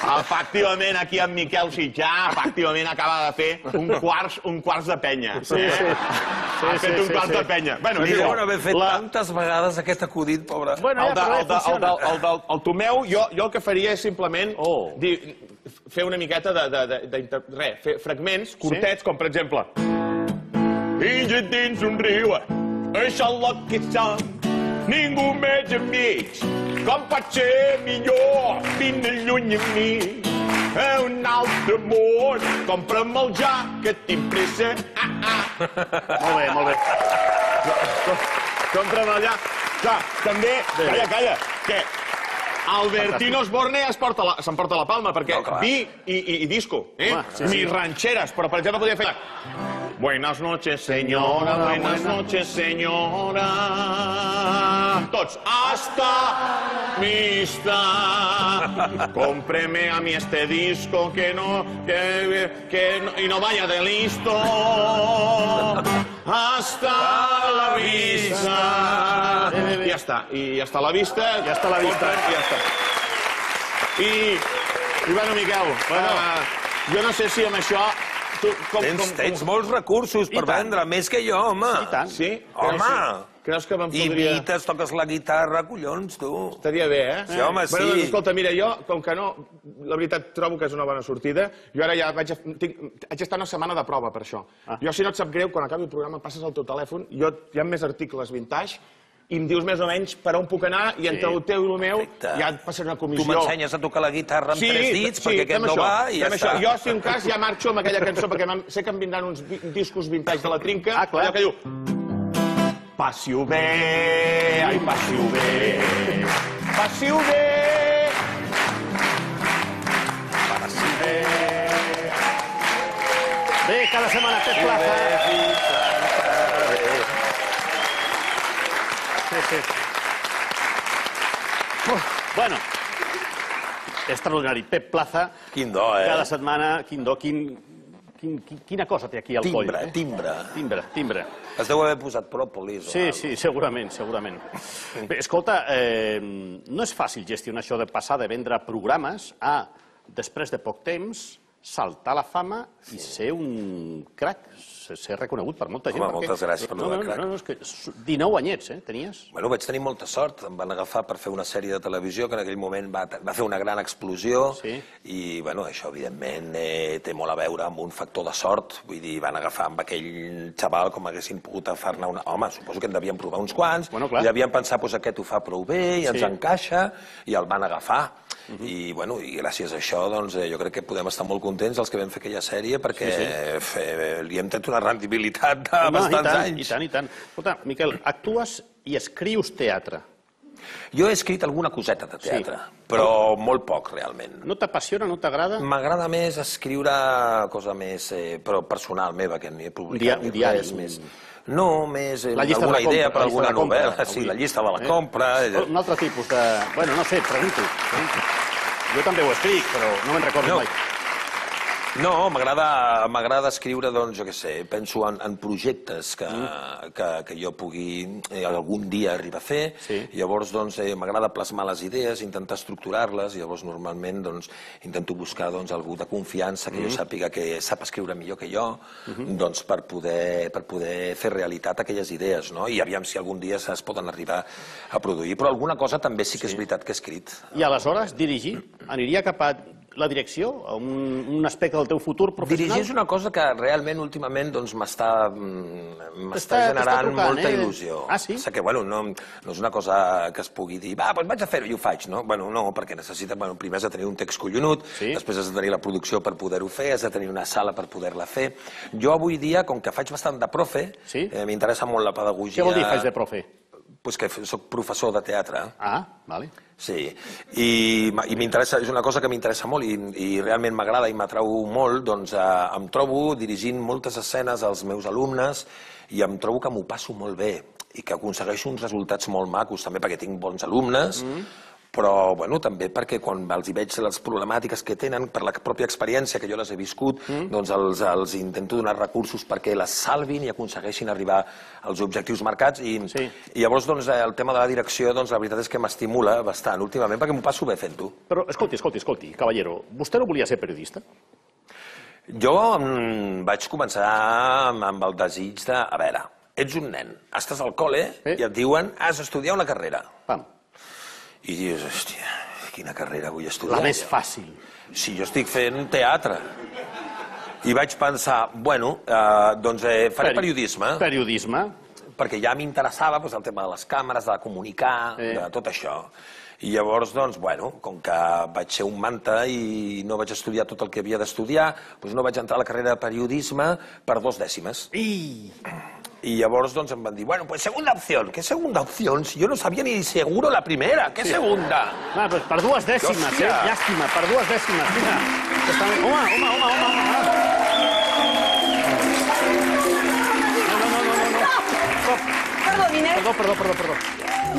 Ah, efectivament, aquí en Miquel Sitjà, efectivament, acaba de fer un quarts, un quarts de penya. Sí, sí. ha fet un sí, quart sí. de penya. Bueno, és deuen igual. haver fet La- tantes vegades aquest acudit, pobre. Bueno, el, ja, de, però el, de, ja el, funciona. del, el, del, el Tomeu, jo, jo el que faria és simplement Oh. dir, fer una miqueta de, de, de, de, de res, fer fragments curtets, com per exemple... Illa dins un riu, això el que som, ningú més amics, com pot ser millor, vine lluny amb mi, a un altre món, compra'm el ja, que tinc pressa, ah, ah. Molt bé, molt bé. Compra'm allà. Clar, també, calla, calla, que Albertino Osborne es porta la- s'emporta la palma, perquè No, vi i, i, i disco, eh? Home, sí, Ni ranxeres, però per exemple podria fer... Buenas noches, señora, buenas noches, señora. Tots, hasta vista. Cómpreme a mí este disco que no, que, que no- y no vaya de listo. Hasta la vista. Ja està, i ja està a la vista. Ja està a la vista. Compren, Ja està. I, i bueno, Miquel, bueno. Uh, jo no sé si amb això... Tu, com, Tens, com, tens molts recursos per vendre, més que jo, home. I tant. Sí? Home! Creus, creus que me'n podria... Imites, toques la guitarra, collons, tu. Estaria bé, eh? Sí, home, Bueno, sí. doncs, escolta, mira, jo, com que no... La veritat, trobo que és una bona sortida. Jo ara ja vaig, a, tinc, haig d'estar una setmana de prova per això. Ah. Jo, si no et sap greu, quan acabi el programa em passes el teu telèfon, jo, hi ha més articles vintage, i em dius més o menys per on puc anar, i entre el teu i el meu Perfecte. ja et passaré una Tu comissió. m'ensenyes a tocar la guitarra amb tres dits, perquè aquest no això, va, i ja fem està. Això. Jo, si un cas, ja marxo amb aquella cançó, perquè m'han- sé que em vindran uns discos vintage de la trinca, Ah, clar. allò que diu... Passi-ho bé, ai, passi-ho bé, passi-ho bé, passi bé. Bé, cada setmana Pep Plaza. Sí, sí. Uf, Bueno, extraordinari. Pep Plaza, Quin do, eh? cada setmana, quin do, quin, quin, quin, quina cosa té aquí al coll. Timbre, eh? timbre. Timbre, timbre. Es deu haver posat pròpolis. o Sí, alguna sí, segurament, segurament. Bé, escolta, eh, no és fàcil gestionar això de passar de vendre programes a, després de poc temps, saltar la fama i ser un crac, ser reconegut per molta gent. Home, perquè- moltes gràcies per no, no, crac. No, no, és que 19 anyets, eh, tenies? Bueno, vaig tenir molta sort. Em van agafar per fer una sèrie de televisió que en aquell moment va, va fer una gran explosió. Sí. I, bueno, això, evidentment, eh, té molt a veure amb un factor de sort. Vull dir, van agafar amb aquell xaval com haguessin pogut agafar-ne una... Home, suposo que en devien provar uns quants. Bueno, clar. I devien pensar, doncs aquest ho fa prou bé i ens encaixa, i el van agafar. I, bueno, i gràcies a això, doncs, eh, jo crec que podem estar molt contents els que vam fer aquella sèrie perquè sí, sí. Eh, li hem tret una rendibilitat de Home, bastants i tant, anys. I tant, i tant. Escolta, Miquel, actues i escrius teatre. Jo he escrit alguna coseta de teatre, sí. però molt poc, realment. No t'apassiona, no t'agrada? M'agrada més escriure cosa més eh, però personal meva, que ni he publicat Dia- un diari, més. No, més eh, La llista alguna compra, idea la per alguna la compra, novel·la. Sí, avui. la llista de la Eh? compra. eh, Un altre tipus de... Bueno, no sé, pregunto. pregunto. Jo també ho escric, però no me'n recordo No. mai. No, m'agrada escriure, doncs, jo què sé, penso en, en projectes que, que, que jo pugui eh, algun dia arribar a fer. Sí. Llavors, doncs, eh, m'agrada plasmar les idees, intentar estructurar-les, i llavors normalment doncs, intento buscar doncs, algú de confiança que jo sàpiga que sap escriure millor que jo, doncs, per, poder, per poder fer realitat aquelles idees, no? I aviam si algun dia es poden arribar a produir. Però alguna cosa també sí que és veritat que he escrit. I aleshores, dirigir, aniria cap a la direcció, un, un aspecte del teu futur professional? Dirigir és una cosa que realment últimament doncs, m'està mm, generant trucant, molta eh? il·lusió. Ah, sí? O sigui que, bueno, no, no és una cosa que es pugui dir, va, doncs vaig a fer-ho i ho faig, no? Bueno, no, perquè necessita, bueno, primer has de tenir un text collonut, Sí. després has de tenir la producció per poder-ho fer, has de tenir una sala per poder-la fer. Jo avui dia, com que faig bastant de profe, Sí? eh, m'interessa molt la pedagogia... Què vol dir faig de profe? Pues que sóc professor de teatre. Ah, vale. Sí, i, i m'interessa, és una cosa que m'interessa molt i, i realment m'agrada i m'atrau molt, doncs eh, em trobo dirigint moltes escenes als meus alumnes i em trobo que m'ho passo molt bé i que aconsegueixo uns resultats molt macos també perquè tinc bons alumnes, però bueno, també perquè quan els hi veig les problemàtiques que tenen per la pròpia experiència que jo les he viscut, doncs els, els intento donar recursos perquè les salvin i aconsegueixin arribar als objectius marcats i, Sí. i llavors doncs, eh, el tema de la direcció doncs, la veritat és que m'estimula bastant últimament perquè m'ho passo bé fent-ho. Però, escolti, escolti, escolti, caballero, vostè no volia ser periodista? Jo mm, vaig començar amb, amb el desig de... A veure, ets un nen, estàs al col·le Sí. i et diuen has d'estudiar una carrera. Pam. I dius, hòstia, quina carrera vull estudiar? La més fàcil. Si jo estic fent teatre. I vaig pensar, bueno, eh, doncs eh, faré Peri- periodisme. Periodisme. perquè ja m'interessava doncs, el tema de les càmeres, de comunicar, Eh. de tot això. I llavors, doncs, bueno, com que vaig ser un manta i no vaig estudiar tot el que havia d'estudiar, doncs no vaig entrar a la carrera de periodisme per dos dècimes. I... I llavors doncs, em van dir, bueno, pues segunda opción. ¿Qué segunda opción? Si yo no sabía ni seguro la primera. ¿Qué segunda? Va, pues per dues dècimes, Hòstia. eh? Llàstima, per dues dècimes. Mira, està... Home, home, home, home, home. Perdoni, Perdó, perdó, perdó, perdó.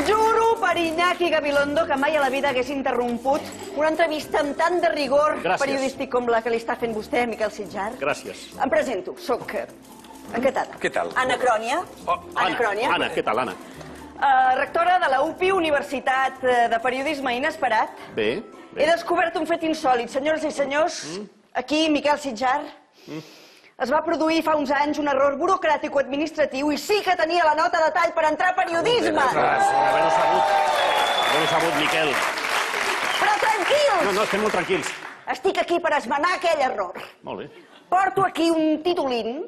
Juro per Iñaki Gabilondo que mai a la vida hagués interromput una entrevista amb tant de rigor Gràcies. periodístic com la que li està fent vostè, Miquel Sitjar. Gràcies. Em presento, sóc eh. Què tal? Anna Crònia. Oh, Anna Crònia. Anna, què tal, Anna? Eh, rectora de la UPI, Universitat eh, de Periodisme Inesperat. Bé, He bé. descobert un fet insòlid. Senyores i senyors, aquí, Miquel Sitjar, es va produir fa uns anys un error burocràtic o administratiu i sí que tenia la nota de tall per entrar a periodisme. Haver-ho sabut. Haver-ho sabut, Miquel. Però tranquils! No, no, estem molt tranquils. Estic aquí per esmenar aquell error. Molt bé. Porto aquí un titulín,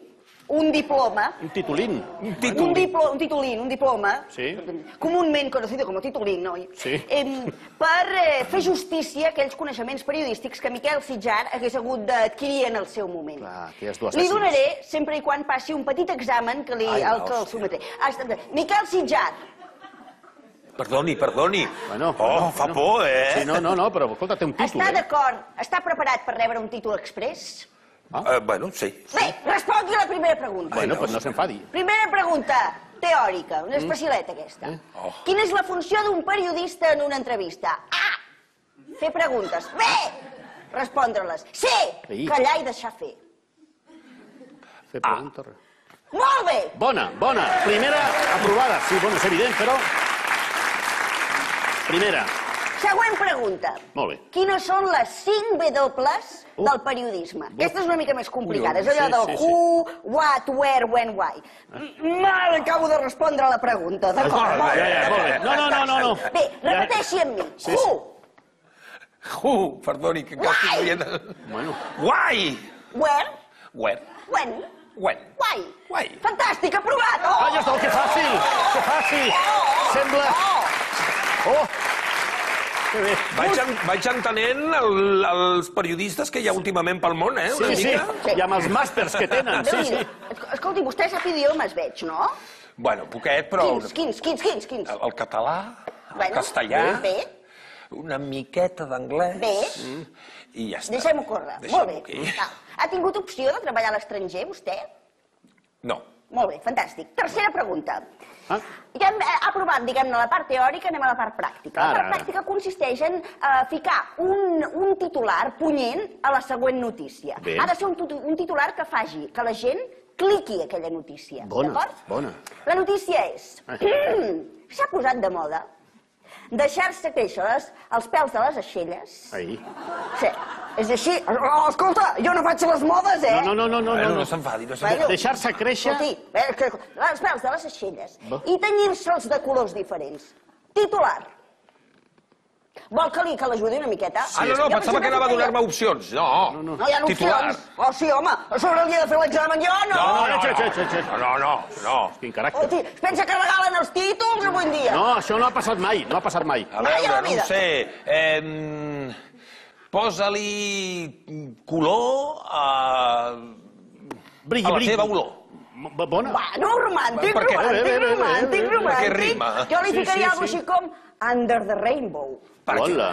un diploma, Un titulín. Un un, diplo, un titulín, un diploma, Sí. comúnment conocido com a titulín, no? Sí. Em, per eh, fer justícia a aquells coneixements periodístics que Miquel Sitjar hagués hagut d'adquirir en el seu moment. Clar, aquelles dues Li assassins. donaré, sempre i quan passi un petit examen que li, Ai, el que el sometré. Estat- Miquel Sitjar, Perdoni, perdoni. Bueno, oh, bueno, fa bueno. por, eh? Sí, no, no, no, però escolta, té un títol, està eh? d'acord, està preparat per rebre un títol express? Eh, bueno, sí. Bé, respongui la primera pregunta. Bueno, pues no s'enfadi. Primera pregunta, teòrica, una especialeta aquesta. Oh. Quina és la funció d'un periodista en una entrevista? A. Fer preguntes. B. Respondre-les. C. Sí. Callar i deixar fer. Fer pregunta. Molt bé! Bona, bona. Primera aprovada. Sí, bueno, és evident, però... Primera. Següent pregunta. Molt bé. Quines són les 5 W Uh. del periodisme? Aquesta és una mica més complicada. És allò sí, del sí, who, what, where, when, why. Mal acabo de respondre a la pregunta, d'acord? Ja, ja, molt bé. No, no, no, no. no. Bé, repeteixi amb mi. Sí, sí. Who, Uh, perdoni, que estic Guai! veient... Bueno, Guai! where, When? when, When? why. Guai. Fantàstic, aprovat! Oh! Ah, ja està, que fàcil, que fàcil. Sembla... Oh! Que bé. Vaig, en, vaig entenent el, els periodistes que hi ha últimament pel món, eh? Una Sí, sí, mica. i amb els màsters que tenen, sí, sí. Escolti, vostè sap idiomes, veig, no? Bueno, poquet, però... Quins, quins, quins, quins, quins? El, el català, el Bueno, castellà, Bé, una miqueta d'anglès... Bé. I ja està. deixem-ho córrer. Deixem-ho Molt bé. aquí. Ha tingut opció de treballar a l'estranger, vostè? No. Molt bé, fantàstic. Tercera pregunta. Ah, Ja hem eh, aprovat, diguem-ne, la part teòrica, anem a la part pràctica. La Ara, part ara. pràctica consisteix en eh, ficar un, un titular punyent a la següent notícia. Bé. Ha de ser un, un titular que faci que la gent cliqui aquella notícia. Bona, bona. La notícia és... Eh. S'ha posat de moda deixar-se créixer les, els pèls de les aixelles. ahí. Sí, és així. Oh, escolta, jo no faig les modes, eh? No, no, no, no, no. no no. s'enfadi, no Bueno. s'enfadi. Deixar-se créixer... Escolti, eh, que, els pèls de les aixelles i tenyir-se'ls de colors diferents. Titular. Vol que li que l'ajudi una miqueta? Ah, no, no, pensava que anava a donar-me opcions. No, No, no. No hi ha Titular. opcions. Oh, sí, home, a sobre li he de fer l'examen jo, no? No, no, no, no, no, no, no. Quin caràcter. Hosti, es pensa que regalen els títols avui en dia? No, això no ha passat mai, no ha passat mai. A veure, no vida. ho sé. Eh, Posa-li color a, Brigui, a la seva olor. Bona. Bueno, romàntic, romàntic, romàntic, romàntic. Perquè rima. Jo li Sí, ficaria sí, alguna sí. així com Under the Rainbow. Per què? Hola.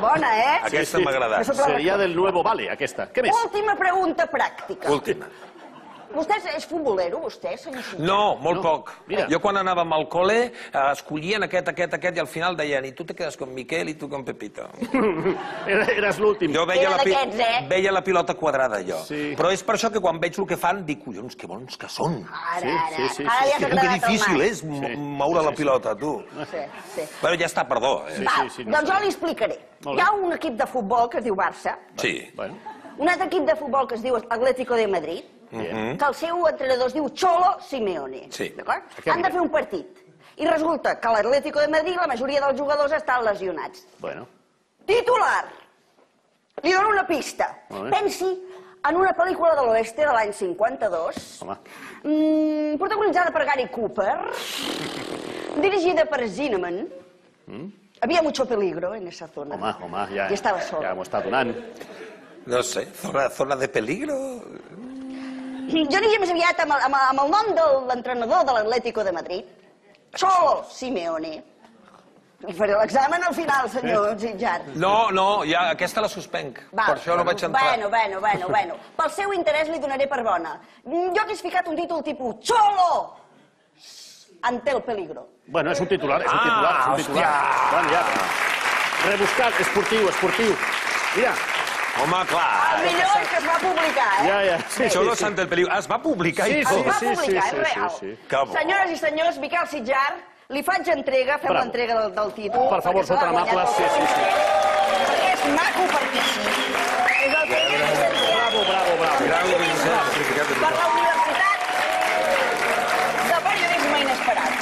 Bona, eh? Aquesta m'ha agradat. Seria del nuevo vale, aquesta. Què més? Última pregunta pràctica. Última. Vostè és, és futbolero, vostè, senyor Sitjar? No, molt No, poc. mira. Jo quan anàvem al col·le eh, escollien aquest, aquest, aquest i al final deien i tu te quedes con Miquel i tu con Pepito. Era- Eres l'últim. Jo veia Era la, pi- d'aquests, eh? veia la pilota quadrada, jo. Sí. Però és per això que quan veig el que fan dic, collons, que bons que són. Ara, Sí, ara, sí, sí, ara sí, ja Que, difícil és moure la pilota, tu. Sí, sí. Però ja està, perdó. Eh? Sí, Va, sí, sí, no doncs jo li explicaré. Hi ha un equip de futbol que es diu Barça, Sí. Bueno, un altre equip de futbol que es diu Atlético de Madrid, que el seu entrenador es diu Cholo Simeone. Sí. D'acord? Han de fer un partit. I resulta que a l'Atlético de Madrid la majoria dels jugadors estan lesionats. Bueno. Titular. Li dono una pista. Pensi en una pel·lícula de l'oeste de l'any 52, Home. mm, protagonitzada per Gary Cooper, dirigida per Zinnemann. Había mucho peligro en esa zona. Mm. Home, home, ja, I estava sol. ja m'ho està donant. No sé, zona, zona de peligro? Jo aniria més aviat amb el, amb, el- amb el nom de l'entrenador de l'Atlético de Madrid, Cholo Simeone. Li faré l'examen al final, senyor Sitjar. No, no, ja, aquesta la suspenc. Va. Per això no vaig entrar. Bueno, bueno, bueno, bueno. Pel seu interès li donaré per bona. Jo hagués ficat un títol tipus Cholo ante el peligro. Bueno, és un titular, és un Ah, titular, és un titular. hòstia. Bueno, ja. Rebuscat, esportiu, esportiu. Mira, Home, clar. El millor és que es va publicar, eh? ja, ja. Sí, Això sí, no sí. Sant el Peliu. Es va publicar Sí, i Es tot. va sí, publicar, sí, és sí, real. sí. Que bo. Senyores i senyors, Miquel Sitjar, li faig entrega, fem Bravo. l'entrega del, del títol. Per favor, guanyat amables. Sí, sí, sí. Perquè és maco perquè sí. És el primer que s'ha Bravo, bravo, bravo. Bravo, de per la Universitat de Periodisme Inesperat.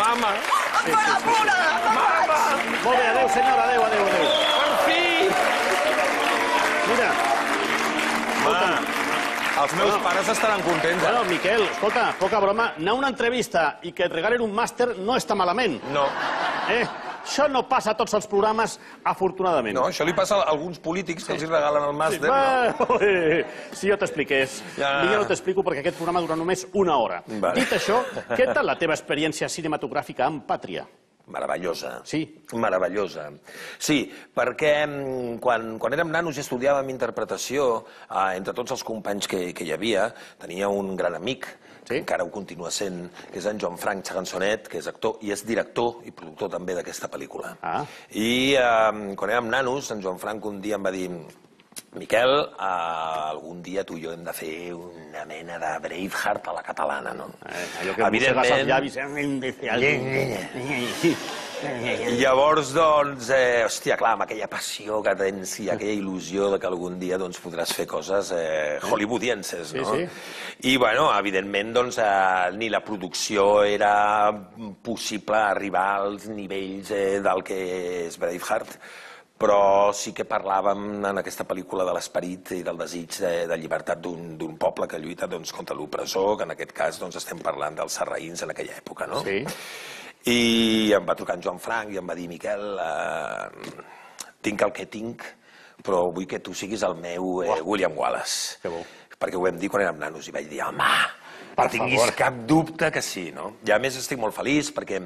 Mama, Pura, pura! mama, Molt bé, adéu, senyora, adéu, adéu, adéu. per fi! Mira, Ma, els meus Bueno. pares estaran contents. bueno, Miquel, escolta, poca broma, anar a una entrevista i que et regalen un màster no està malament. No, Eh? Això no passa a tots els programes, afortunadament. no, això li passa a alguns polítics que els hi regalen el màster. no? Va, eh, si jo t'expliqués. Ja. Ja. Jo no t'explico perquè aquest programa dura només una hora. Vale. Dit això, què tal la teva experiència cinematogràfica amb Pàtria? Meravellosa. Sí. Meravellosa. Sí, perquè mm, quan, quan érem nanos i estudiàvem interpretació, eh, entre tots els companys que, que hi havia, tenia un gran amic, Sí? que encara ho continua sent, que és en Joan Frank Chagansonet, que és actor i és director i productor també d'aquesta pel·lícula. Ah. I eh, quan érem nanos, en Joan Frank un dia em va dir Miquel, eh, algun dia tu i jo hem de fer una mena de Braveheart a la catalana, no? Eh, allò que mossegues els llavis... Eh? I llavors, doncs, eh, hòstia, clar, amb aquella passió que tens i aquella il·lusió de que algun dia doncs, podràs fer coses eh, hollywoodienses, no? Sí, I, bueno, evidentment, doncs, eh, ni la producció era possible arribar als nivells eh, del que és Braveheart, però sí que parlàvem en aquesta pel·lícula de l'esperit i del desig de, de llibertat d'un poble que lluita doncs, contra l'opressor, que en aquest cas doncs, estem parlant dels sarraïns en aquella època, no? Sí. I em va trucar en Joan Frank i em va dir, Miquel, eh, tinc el que tinc, però vull que tu siguis el meu eh, William Wallace. Que bo. Perquè ho vam dir quan érem nanos i vaig dir, home, per tinguis favor. cap dubte que sí, no? I a més estic molt feliç perquè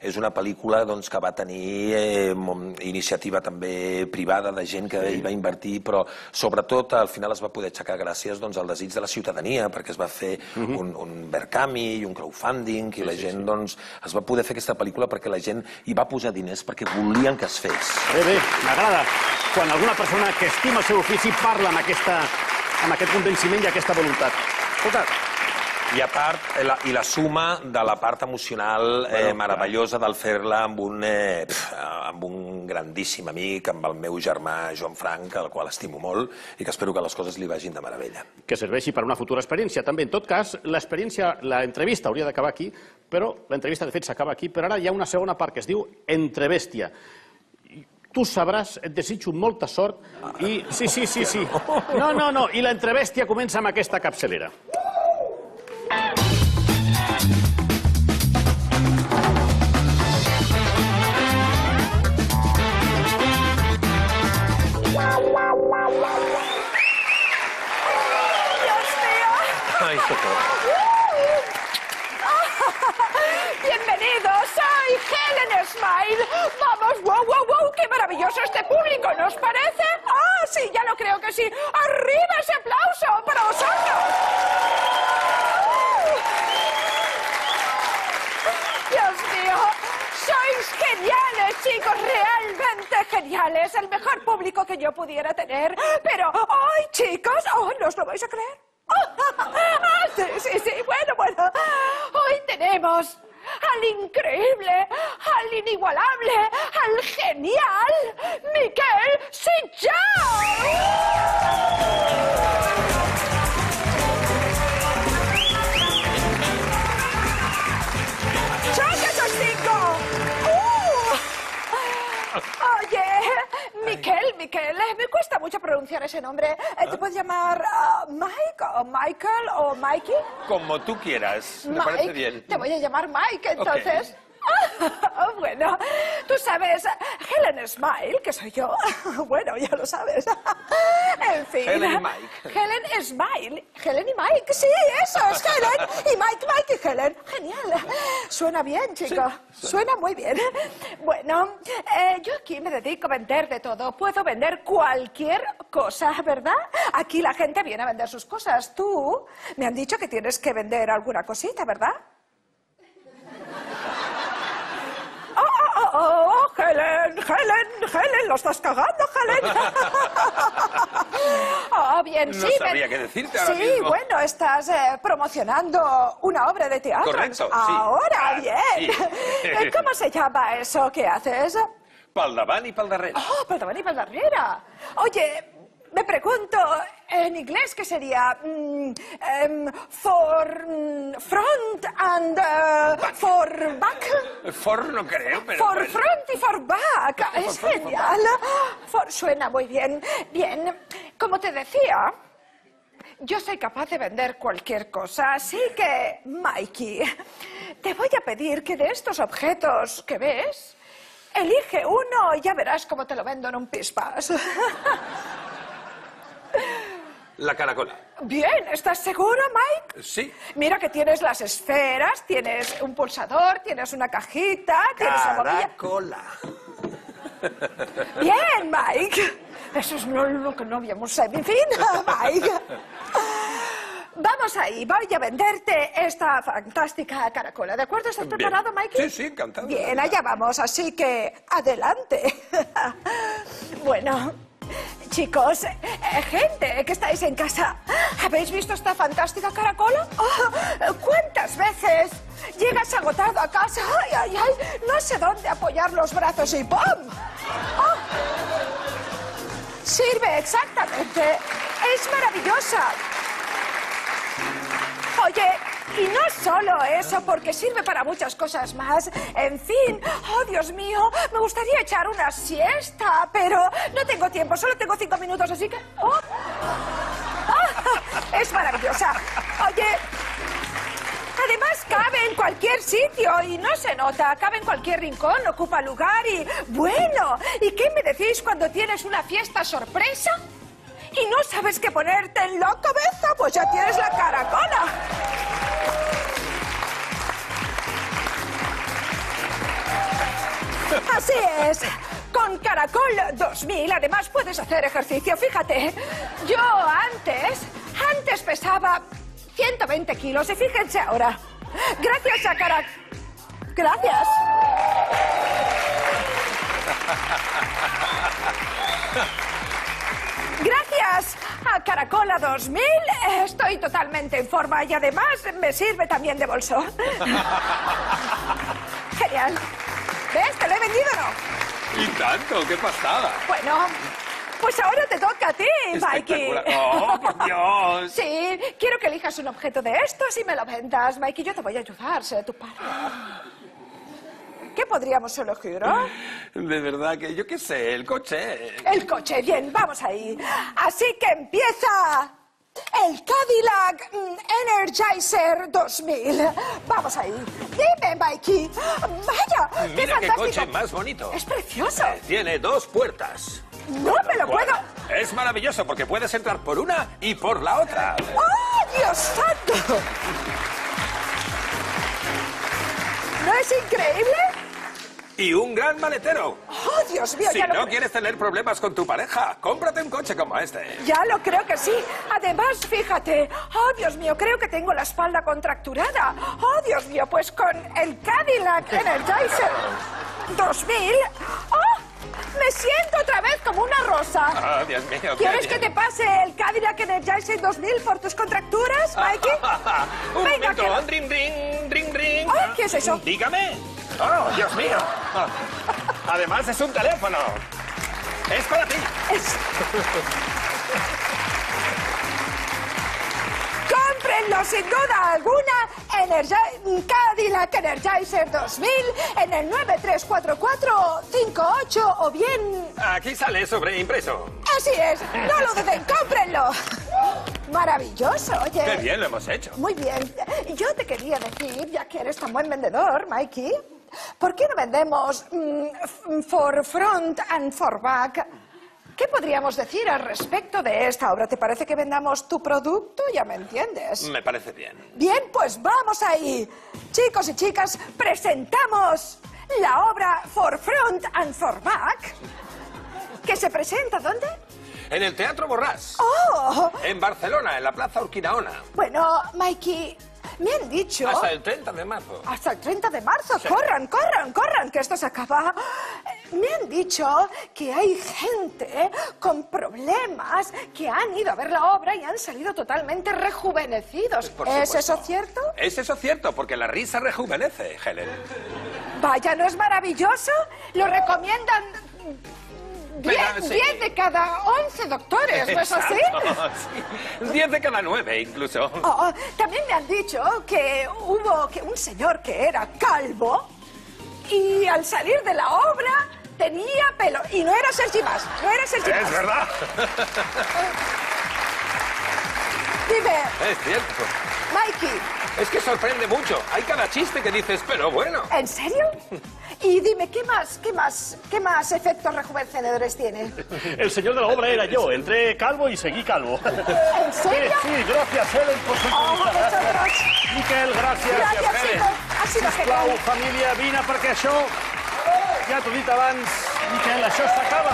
és una pel·lícula doncs, que va tenir eh, iniciativa també privada de gent que hi va invertir, però sobretot al final es va poder aixecar gràcies doncs, al desig de la ciutadania, perquè es va fer un, un Verkami i un crowdfunding i la gent doncs, es va poder fer aquesta pel·lícula perquè la gent hi va posar diners perquè volien que es fes. Bé, bé, m'agrada quan alguna persona que estima el seu ofici parla amb, aquesta, amb aquest convenciment i aquesta voluntat. Escolta, I a part, eh, la, i la suma de la part emocional eh, Bueno, meravellosa del fer-la amb, un, eh, pf, amb un grandíssim amic, amb el meu germà Joan Frank, al qual estimo molt, i que espero que les coses li vagin de meravella. que serveixi per una futura experiència. També, en tot cas, l'experiència, l'entrevista hauria d'acabar aquí, però l'entrevista, de fet, s'acaba aquí, però ara hi ha una segona part que es diu Entrebèstia. Tu sabràs, et desitjo molta sort i... Sí, sí, sí, sí. No, no, no, i l'entrevèstia comença amb aquesta capçalera. Soy Helen Smile. Vamos, wow, wow, wow, qué maravilloso este público, ¿nos parece? Ah, sí, ya lo creo que sí. Arriba ese aplauso para vosotros. Dios mío, sois geniales, chicos, realmente geniales. El mejor público que yo pudiera tener. Pero, ¡ay, chicos! ¡Oh, no os lo vais a creer! Ah, sí, sí, sí, bueno, bueno. Hoy tenemos al increíble, al inigualable, al genial Miquel Sitjar. Miquel, eh, me cuesta mucho pronunciar ese nombre. Eh, ¿Te puedes llamar ah, Mike o Michael o Mikey? Como tú quieras, me Mike, parece bien. te voy a llamar Mike, entonces. bueno, tú sabes, Helen Smile, que soy yo. bueno, ya lo sabes. en fin. Helen y Mike. Helen Smile. Helen y Mike, sí, eso es Helen. Y Mike, Mike y Helen. Genial. Suena bien, chico. Suena muy bien. Bueno, eh, yo aquí me dedico a vender de todo. Puedo vender cualquier cosa, ¿verdad? Aquí la gente viene a vender sus cosas. Tú me han dicho que tienes que vender alguna cosita, ¿verdad? Helen, Helen, Helen, lo estás cagando, Helen. oh, bien, No sí. me- sabría qué decirte ahora Sí, mismo. bueno, estás eh, promocionando una obra de teatro. Correcto. Ahora, Ah, bien. sí. Eh, ¿Cómo se llama eso que haces? I pel darrere. Oh, i pel darrere. Oye, me pregunto en inglés qué sería mm, em, for mm, front and eh, for back. For no creo, pero... For front y for back. Es for genial. For- suena muy bien. Bien, como te decía, yo soy capaz de vender cualquier cosa, así que, Mikey, te voy a pedir que de estos objetos que ves, elige uno y ya verás cómo te lo vendo en un pispas. La caracola. Bien, ¿estás seguro, Mike? Sí. Mira que tienes las esferas, tienes un pulsador, tienes una cajita, tienes la bombilla. Caracola. Bien, Mike. Eso es no- lo que no habíamos sabido. En fin, Mike. Vamos ahí, voy a venderte esta fantástica caracola. ¿De acuerdo? ¿Estás preparado, Mikey? Sí, sí, encantado. Bien, allá vamos, así que adelante. bueno, chicos, eh, gente que estáis en casa, ¿habéis visto esta fantástica caracola? Ah, ¿Cuántas veces llegas agotado a casa? Ay, ay, ay, no sé dónde apoyar los brazos y ¡pum! Ah. Sirve exactamente. Es maravillosa. Oye, y no solo eso, porque sirve para muchas cosas más. En fin, oh Dios mío, me gustaría echar una siesta, pero no tengo tiempo, solo tengo cinco minutos, así que... oh. Ah, es maravillosa. Oye, Además, cabe en cualquier sitio y no se nota. Cabe en cualquier rincón, ocupa lugar y... Bueno, ¿y qué me decís cuando tienes una fiesta sorpresa? Y no sabes qué ponerte en la cabeza, pues ya tienes la caracola. Así es. Con Caracol 2000 además puedes hacer ejercicio. Fíjate, yo antes, antes pesaba 120 kilos y fíjense ahora. Gracias a Caracol... Gracias. Gracias a Caracola 2000 eh, estoy totalmente en forma y además me sirve también de bolso. Genial. ¿Ves? ¿Te lo he vendido o no? Y tanto, qué pasada. Bueno, pues ahora te toca a ti, Mikey. ¡Oh, por Dios! Sí, quiero que elijas un objeto de estos y me lo vendas, Mikey. Yo te voy a ayudar, seré tu padre. ¿Qué podríamos elegir, eh? De verdad que yo qué sé, el coche. El coche, bien, vamos ahí. Así que empieza el Cadillac mm, Energizer 2000. Vamos ahí. Dime, Mikey. Vaya, qué Mira qué fantástico. coche más bonito. Es precioso. Eh, Tiene dos puertas. No me lo puedo. Es maravilloso porque puedes entrar por una y por la otra. ¡Oh, Dios santo! ¿No es increíble? Y un gran maletero. ¡Oh, Dios mío! Si ya, no lo, quieres tener problemas con tu pareja, cómprate un coche como este. ya lo creo que sí. Además, fíjate. ¡Oh, Dios mío! Creo que tengo la espalda contracturada. ¡Oh, Dios mío! Pues con el Cadillac Energizer 2000... ¡Oh! Me siento otra vez como una rosa. Ah, Dios mío. ¿Quieres que te pase el Cadillac Energizer 2000 por tus contracturas, Mikey? un Venga, momento. que- Ring, ring, ring, ring. ¿qué es eso? Dígame. ¡Oh, Dios mío! Además es un teléfono. Es para ti. Es- Cómprenlo sin duda alguna Energi- Cadillac Energizer 2000 en el 934458 o bien... Aquí sale sobre impreso. Así es, no lo duden, cómprenlo. Maravilloso, oye. Qué bien lo hemos hecho. Muy bien. Yo te quería decir, ya que eres tan buen vendedor, Mikey, ¿por qué no vendemos mm, for front and for back? ¿Qué podríamos decir al respecto de esta obra? ¿Te parece que vendamos tu producto? Ya me entiendes. Me parece bien. Bien, pues vamos ahí. Chicos y chicas, presentamos la obra For Front and For Back, que se presenta ¿dónde? En el Teatro Borrás. ¡Oh! En Barcelona, en la Plaza Urquinaona. Bueno, Mikey, me han dicho... Hasta el 30 de marzo. Hasta el 30 de marzo. Corran, corran, corran, que esto se acaba. Me han dicho que hay gente con problemas que han ido a ver la obra y han salido totalmente rejuvenecidos. Por ¿Es eso cierto? ¿Es eso cierto? Porque la risa rejuvenece, Helen. Vaya, ¿no es maravilloso? Lo recomiendan 10 sí. 10 de cada 11 doctores, ¿no es así? Sí. Diez de cada nueve, incluso. Oh, también me han dicho que hubo que un señor que era calvo y al salir de la obra tenía pelo. Y no era Sergi Mas, no era Sergi Mas. Es verdad. Dime, Es cierto. Mikey, Es que sorprende mucho. Hay cada chiste que dices, pero bueno. ¿en serio? Y dime, ¿qué más, qué más, qué más efectos rejuvenecedores tiene? El señor de la obra era yo. Entré calvo y seguí calvo. ¿En Sí, serio? sí, gracias, Helen, por su Oh, entrevista. gracias. Miquel, gràcies. Gràcies, Helen. Ha sido Sisplau, genial. família, vine perquè això... Ja t'ho he dit abans, Miquel, això s'acaba.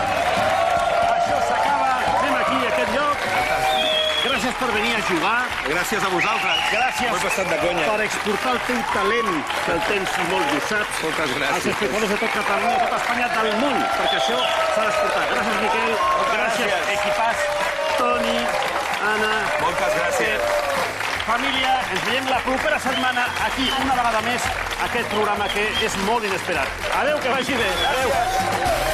Gràcies per venir a jugar. Gràcies a vosaltres. Gràcies M'ho he passat de conya. per exportar el teu talent, que el tens molt i ho saps. Moltes gràcies. Als espectadors de tot Catalunya, de tot Espanya, del món, perquè això s'ha d'exportar. Gràcies, Miquel. gràcies, gràcies. equipàs. Toni, Anna, Moltes gràcies. Família, ens veiem la propera setmana aquí, una vegada més, aquest programa que és molt inesperat. Adeu, que vagi bé. Adeu.